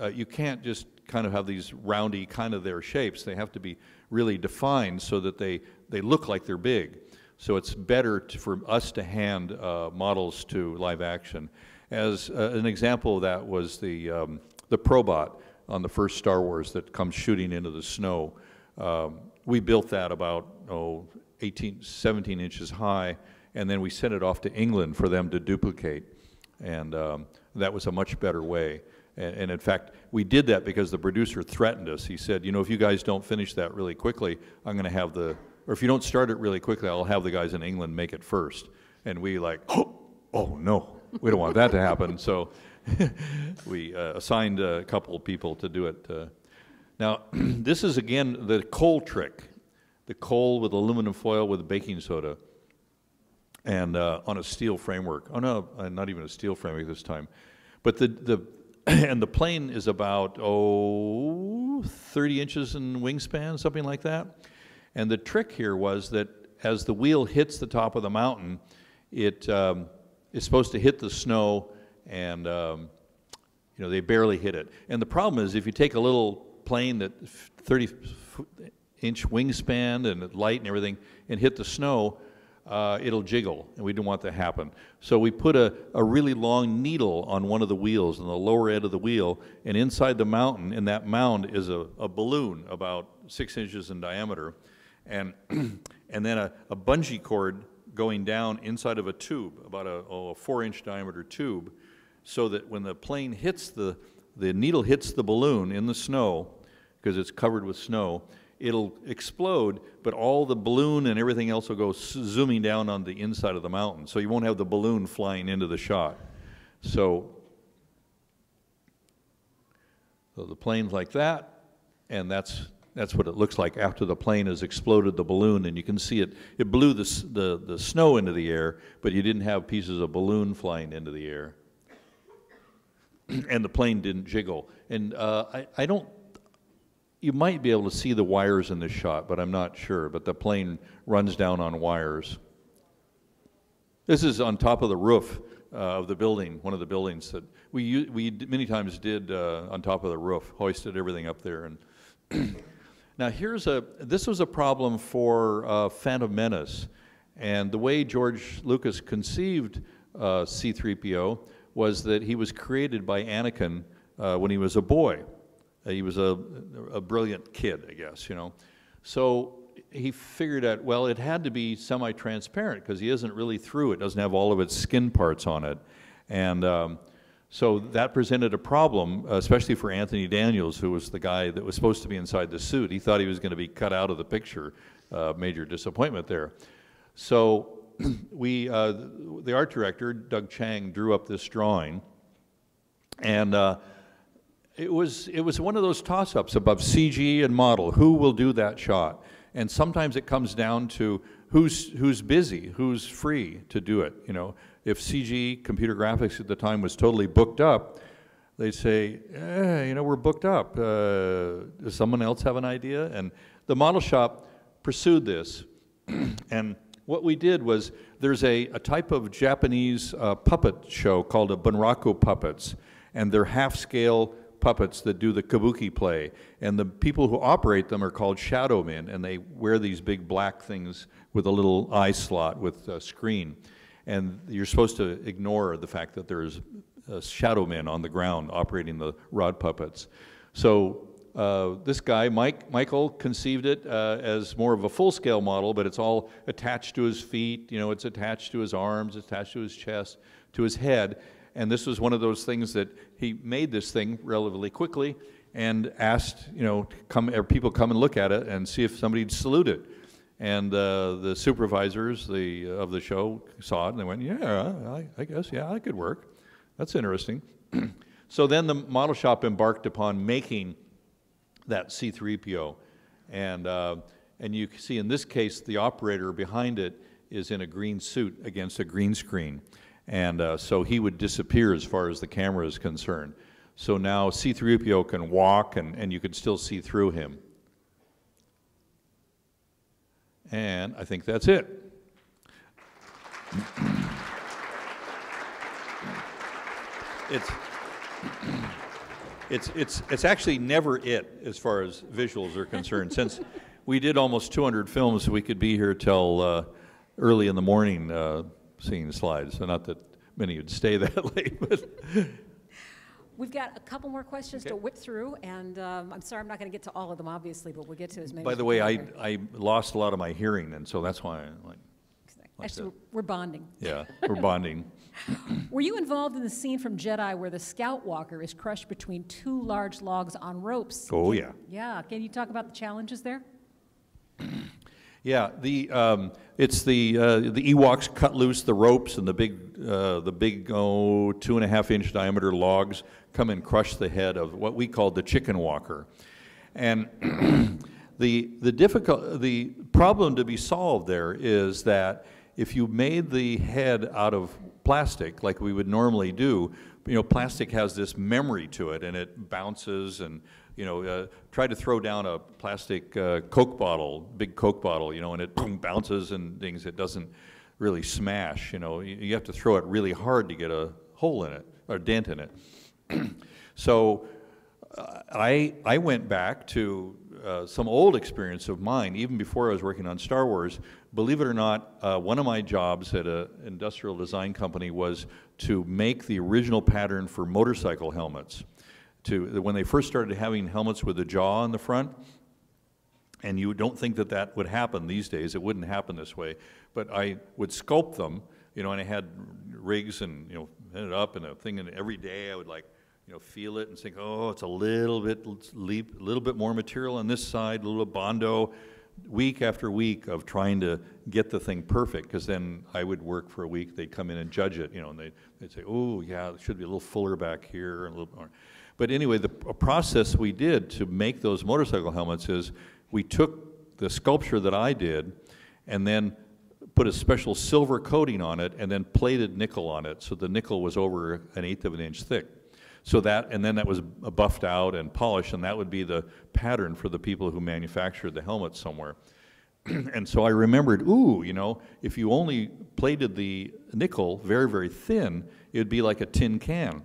uh, you can't just kind of have these roundy kind of their shapes. They have to be really defined so that they, they look like they're big. So it's better to, for us to hand uh, models to live action. As uh, an example of that was the, um, the Probot on the first Star Wars that comes shooting into the snow. Um, we built that about, oh, 18, 17 inches high, and then we sent it off to England for them to duplicate. And um, that was a much better way. And, and, in fact, we did that because the producer threatened us. He said, you know, if you guys don't finish that really quickly, I'm going to have the, or if you don't start it really quickly, I'll have the guys in England make it first. And we like, oh, oh no, we don't want that to happen. So we uh, assigned a couple of people to do it. Uh. Now, this is again the coal trick the coal with aluminum foil with baking soda and uh, on a steel framework. Oh no, uh, not even a steel framework this time. But the, the and the plane is about, oh, 30 inches in wingspan, something like that. And the trick here was that as the wheel hits the top of the mountain, it um, is supposed to hit the snow and um, you know, they barely hit it. And the problem is if you take a little plane that 30 inch wingspan and light and everything and hit the snow, uh, it'll jiggle, and we didn't want that to happen. So we put a, a really long needle on one of the wheels, on the lower end of the wheel, and inside the mountain, in that mound, is a, a balloon about six inches in diameter, and, and then a, a bungee cord going down inside of a tube, about a, oh, a four-inch diameter tube, so that when the plane hits the, the needle hits the balloon in the snow, because it's covered with snow, it'll explode, but all the balloon and everything else will go zooming down on the inside of the mountain. So you won't have the balloon flying into the shot. So, so the plane's like that, and that's that's what it looks like after the plane has exploded the balloon, and you can see it. It blew the the, the snow into the air, but you didn't have pieces of balloon flying into the air, and the plane didn't jiggle. And uh, I, I don't you might be able to see the wires in this shot, but I'm not sure. But the plane runs down on wires. This is on top of the roof uh, of the building, one of the buildings that we, we many times did uh, on top of the roof, hoisted everything up there. And now here's a, this was a problem for uh, Phantom Menace. And the way George Lucas conceived uh, C-3PO was that he was created by Anakin uh, when he was a boy. Uh, he was a, a brilliant kid, I guess, you know. So he figured out, well, it had to be semi-transparent because he isn't really through. It doesn't have all of its skin parts on it. And um, so that presented a problem, especially for Anthony Daniels, who was the guy that was supposed to be inside the suit. He thought he was going to be cut out of the picture. Uh, major disappointment there. So we, uh, the art director, Doug Chiang, drew up this drawing. And uh, it was, it was one of those toss-ups above CG and model. Who will do that shot? And sometimes it comes down to who's, who's busy, who's free to do it. You know, if CG, computer graphics at the time, was totally booked up, they'd say, eh, you know, we're booked up. Uh, does someone else have an idea? And the model shop pursued this. and what we did was there's a, a type of Japanese uh, puppet show called a Bunraku puppets, and they're half-scale puppets that do the kabuki play. And the people who operate them are called shadow men, and they wear these big black things with a little eye slot with a screen. And you're supposed to ignore the fact that there's shadow men on the ground operating the rod puppets. So uh, this guy, Mike, Michael, conceived it uh, as more of a full-scale model, but it's all attached to his feet, you know, it's attached to his arms, attached to his chest, to his head, and this was one of those things that he made this thing relatively quickly and asked, you know, come, people come and look at it and see if somebody'd salute it. And uh, the supervisors the, of the show saw it and they went, yeah, I, I guess, yeah, that could work. That's interesting. so then the model shop embarked upon making that C3PO. And, uh, and you can see in this case, the operator behind it is in a green suit against a green screen. And uh, so he would disappear as far as the camera is concerned. So now C-3PO can walk and, and you can still see through him. And I think that's it. It's, it's, it's, it's actually never it as far as visuals are concerned. Since we did almost 200 films, we could be here till uh, early in the morning uh, seeing slides. So not that many would stay that late, but We've got a couple more questions to whip through, and um, I'm sorry I'm not going to get to all of them, obviously, but we'll get to as many. by as the we way, I. I lost a lot of my hearing, and so that's why, I like, like Actually, that. we're bonding. yeah, we're bonding. Were you involved in the scene from Jedi where the Scout Walker is crushed between two large logs on ropes? Oh, yeah. Yeah, can you talk about the challenges there? Yeah, the, um, it's the, uh, the Ewoks cut loose the ropes and the big, uh, the big, oh, two and a half inch diameter logs come and crush the head of what we called the chicken walker. And the, the difficult, the problem to be solved there is that if you made the head out of plastic, like we would normally do, you know, plastic has this memory to it and it bounces and, you know, uh, try to throw down a plastic uh, Coke bottle, big Coke bottle, you know, and it boom, bounces and things. It doesn't really smash, you know. You, you have to throw it really hard to get a hole in it or dent in it. so uh, I, I went back to uh, some old experience of mine, even before I was working on Star Wars. Believe it or not, uh, one of my jobs at an industrial design company was to make the original pattern for motorcycle helmets. To, when they first started having helmets with a jaw on the front, and you don't think that that would happen these days. It wouldn't happen this way. But I would sculpt them, you know, and I had rigs and, you know, it up and a thing, and every day I would like, you know, feel it and think, oh, it's a little bit, leap, a little bit more material on this side, a little Bondo, week after week of trying to get the thing perfect, because then I would work for a week, they'd come in and judge it, you know, and they'd, they'd say, oh, yeah, it should be a little fuller back here, a little more. But anyway, the process we did to make those motorcycle helmets is we took the sculpture that I did and then put a special silver coating on it and then plated nickel on it, so the nickel was over an eighth of an inch thick. So that, and then that was buffed out and polished, and that would be the pattern for the people who manufactured the helmets somewhere. and so I remembered, ooh, you know, if you only plated the nickel very, very thin, it would be like a tin can.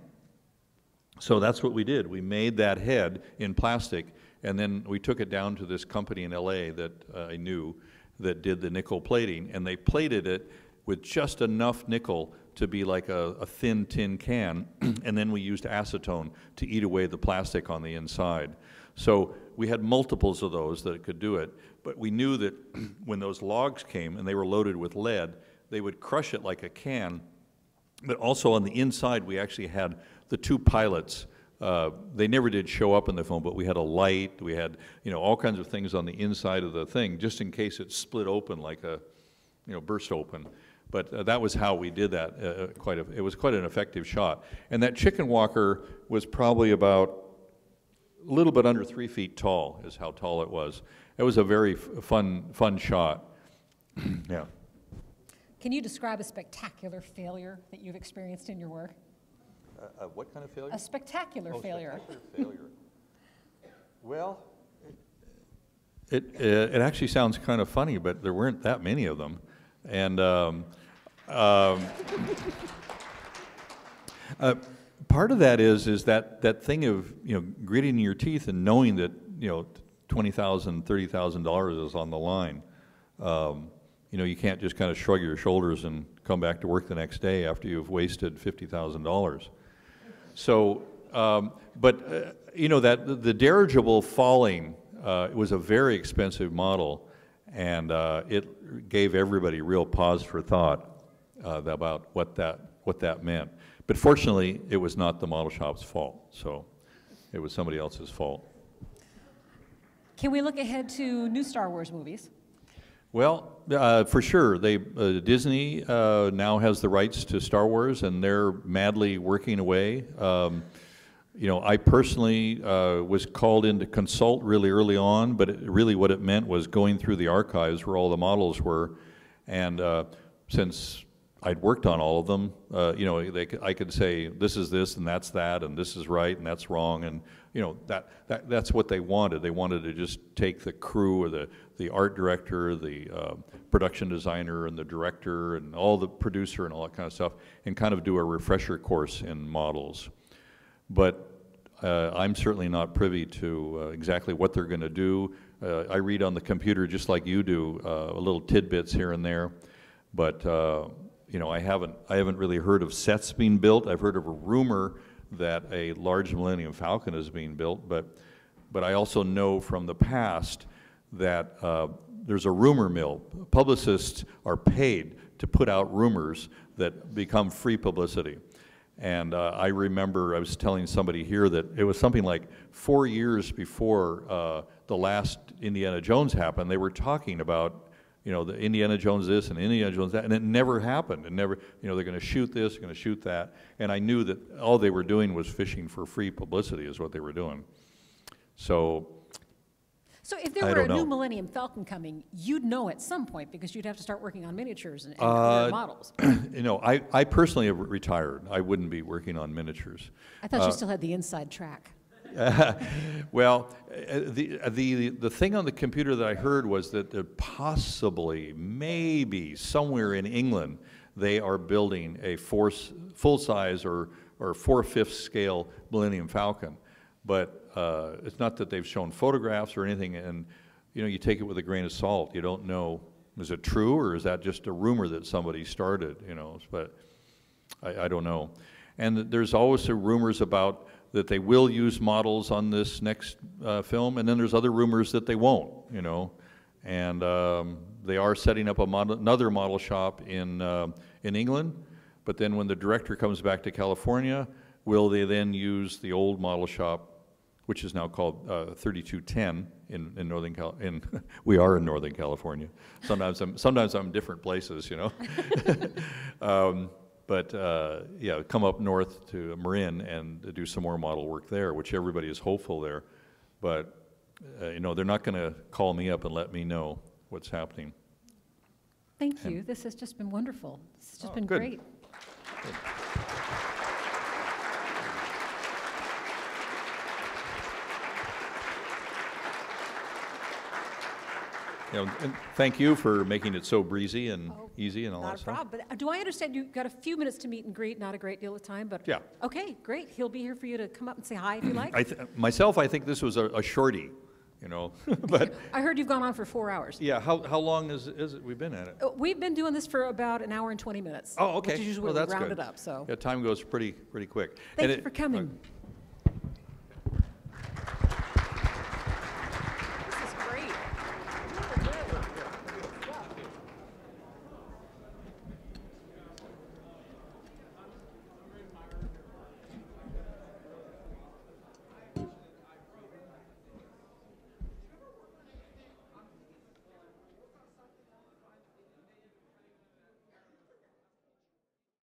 So that's what we did. We made that head in plastic, and then we took it down to this company in LA that uh, I knew that did the nickel plating, and they plated it with just enough nickel to be like a, a thin tin can, and then we used acetone to eat away the plastic on the inside. So we had multiples of those that could do it, but we knew that when those logs came and they were loaded with lead, they would crush it like a can, but also on the inside, we actually had the two pilots. Uh, they never did show up in the film, but we had a light. We had, you know, all kinds of things on the inside of the thing, just in case it split open like a, you know, burst open. But uh, that was how we did that. Uh, quite a, it was quite an effective shot. And that chicken walker was probably about a little bit under three feet tall, is how tall it was. It was a very f- fun, fun shot. yeah. Can you describe a spectacular failure that you've experienced in your work? Uh, what kind of failure? A spectacular failure. failure. Well, it, it, it actually sounds kind of funny, but there weren't that many of them. And um, um, uh, part of that is, is that, that thing of, you know, gritting your teeth and knowing that, you know, $20,000, $30,000 is on the line. Um, you know, you can't just kind of shrug your shoulders and come back to work the next day after you've wasted $50,000. So, um, but uh, you know that the dirigible falling uh, was a very expensive model, and uh, it gave everybody real pause for thought uh, about what that what that meant. But fortunately, it was not the model shop's fault, so it was somebody else's fault. Can we look ahead to new Star Wars movies? Well, uh, for sure. They uh, Disney uh, now has the rights to Star Wars, and they're madly working away. Um, you know, I personally uh, was called in to consult really early on, but it, really what it meant was going through the archives where all the models were, and uh, since I'd worked on all of them. Uh, you know, they, I could say, this is this and that's that, and this is right and that's wrong, and, you know, that, that, that's what they wanted. They wanted to just take the crew or the, the art director, the, uh, production designer and the director and all the producer and all that kind of stuff, and kind of do a refresher course in models. But uh, I'm certainly not privy to uh, exactly what they're going to do. Uh, I read on the computer just like you do, uh, little tidbits here and there, but you know, I haven't I haven't really heard of sets being built. I've heard of a rumor that a large Millennium Falcon is being built, but but I also know from the past that uh, there's a rumor mill. Publicists are paid to put out rumors that become free publicity. And uh, I remember I was telling somebody here that it was something like four years before uh, the last Indiana Jones happened, they were talking about, you know, the Indiana Jones this and Indiana Jones that, and it never happened. It never, you know, they're going to shoot this, they're going to shoot that. And I knew that all they were doing was fishing for free publicity, is what they were doing. So, So if there I were a don't new. Millennium Falcon coming, you'd know at some point because you'd have to start working on miniatures and, and Uh, models. you know, I, I personally have retired. I wouldn't be working on miniatures. I thought you still had the inside track. Well, uh, the, uh, the, the thing on the computer that I heard was that possibly, maybe, somewhere in England, they are building a force, full-size or, or four-fifths scale Millennium Falcon. But uh, it's not that they've shown photographs or anything, and, you know, you take it with a grain of salt. You don't know, is it true, or is that just a rumor that somebody started, you know? But I, I don't know. And there's always rumors about that they will use models on this next uh, film, and then there's other rumors that they won't, you know. And um, they are setting up a model, another model shop in, uh, in England, but then when the director comes back to California, will they then use the old model shop, which is now called uh, 3210 in, in Northern Cal, in, we are in Northern California. Sometimes I'm, sometimes I'm different places, you know. Um, But, uh, yeah, come up north to Marin and do some more model work there, which everybody is hopeful there. But, uh, you know, they're not going to call me up and let me know what's happening. Thank you. This has just been wonderful. This has just Oh, been good. great. You know, and thank you for making it so breezy and Oh, easy and all that Not a stuff. problem. But uh, do I understand you've got a few minutes to meet and greet, not a great deal of time, but? Yeah. Okay, great. He'll be here for you to come up and say hi if you like. I, th- myself, I think this was a, a shorty, you know, but, I heard you've gone on for four hours. yeah, how, how long is, is it we've been at it? Uh, We've been doing this for about an hour and 20 minutes. Oh, okay. Which is usually Well, we that's round good. it up, so. Yeah, time goes pretty, pretty quick. Thank And you it- for coming.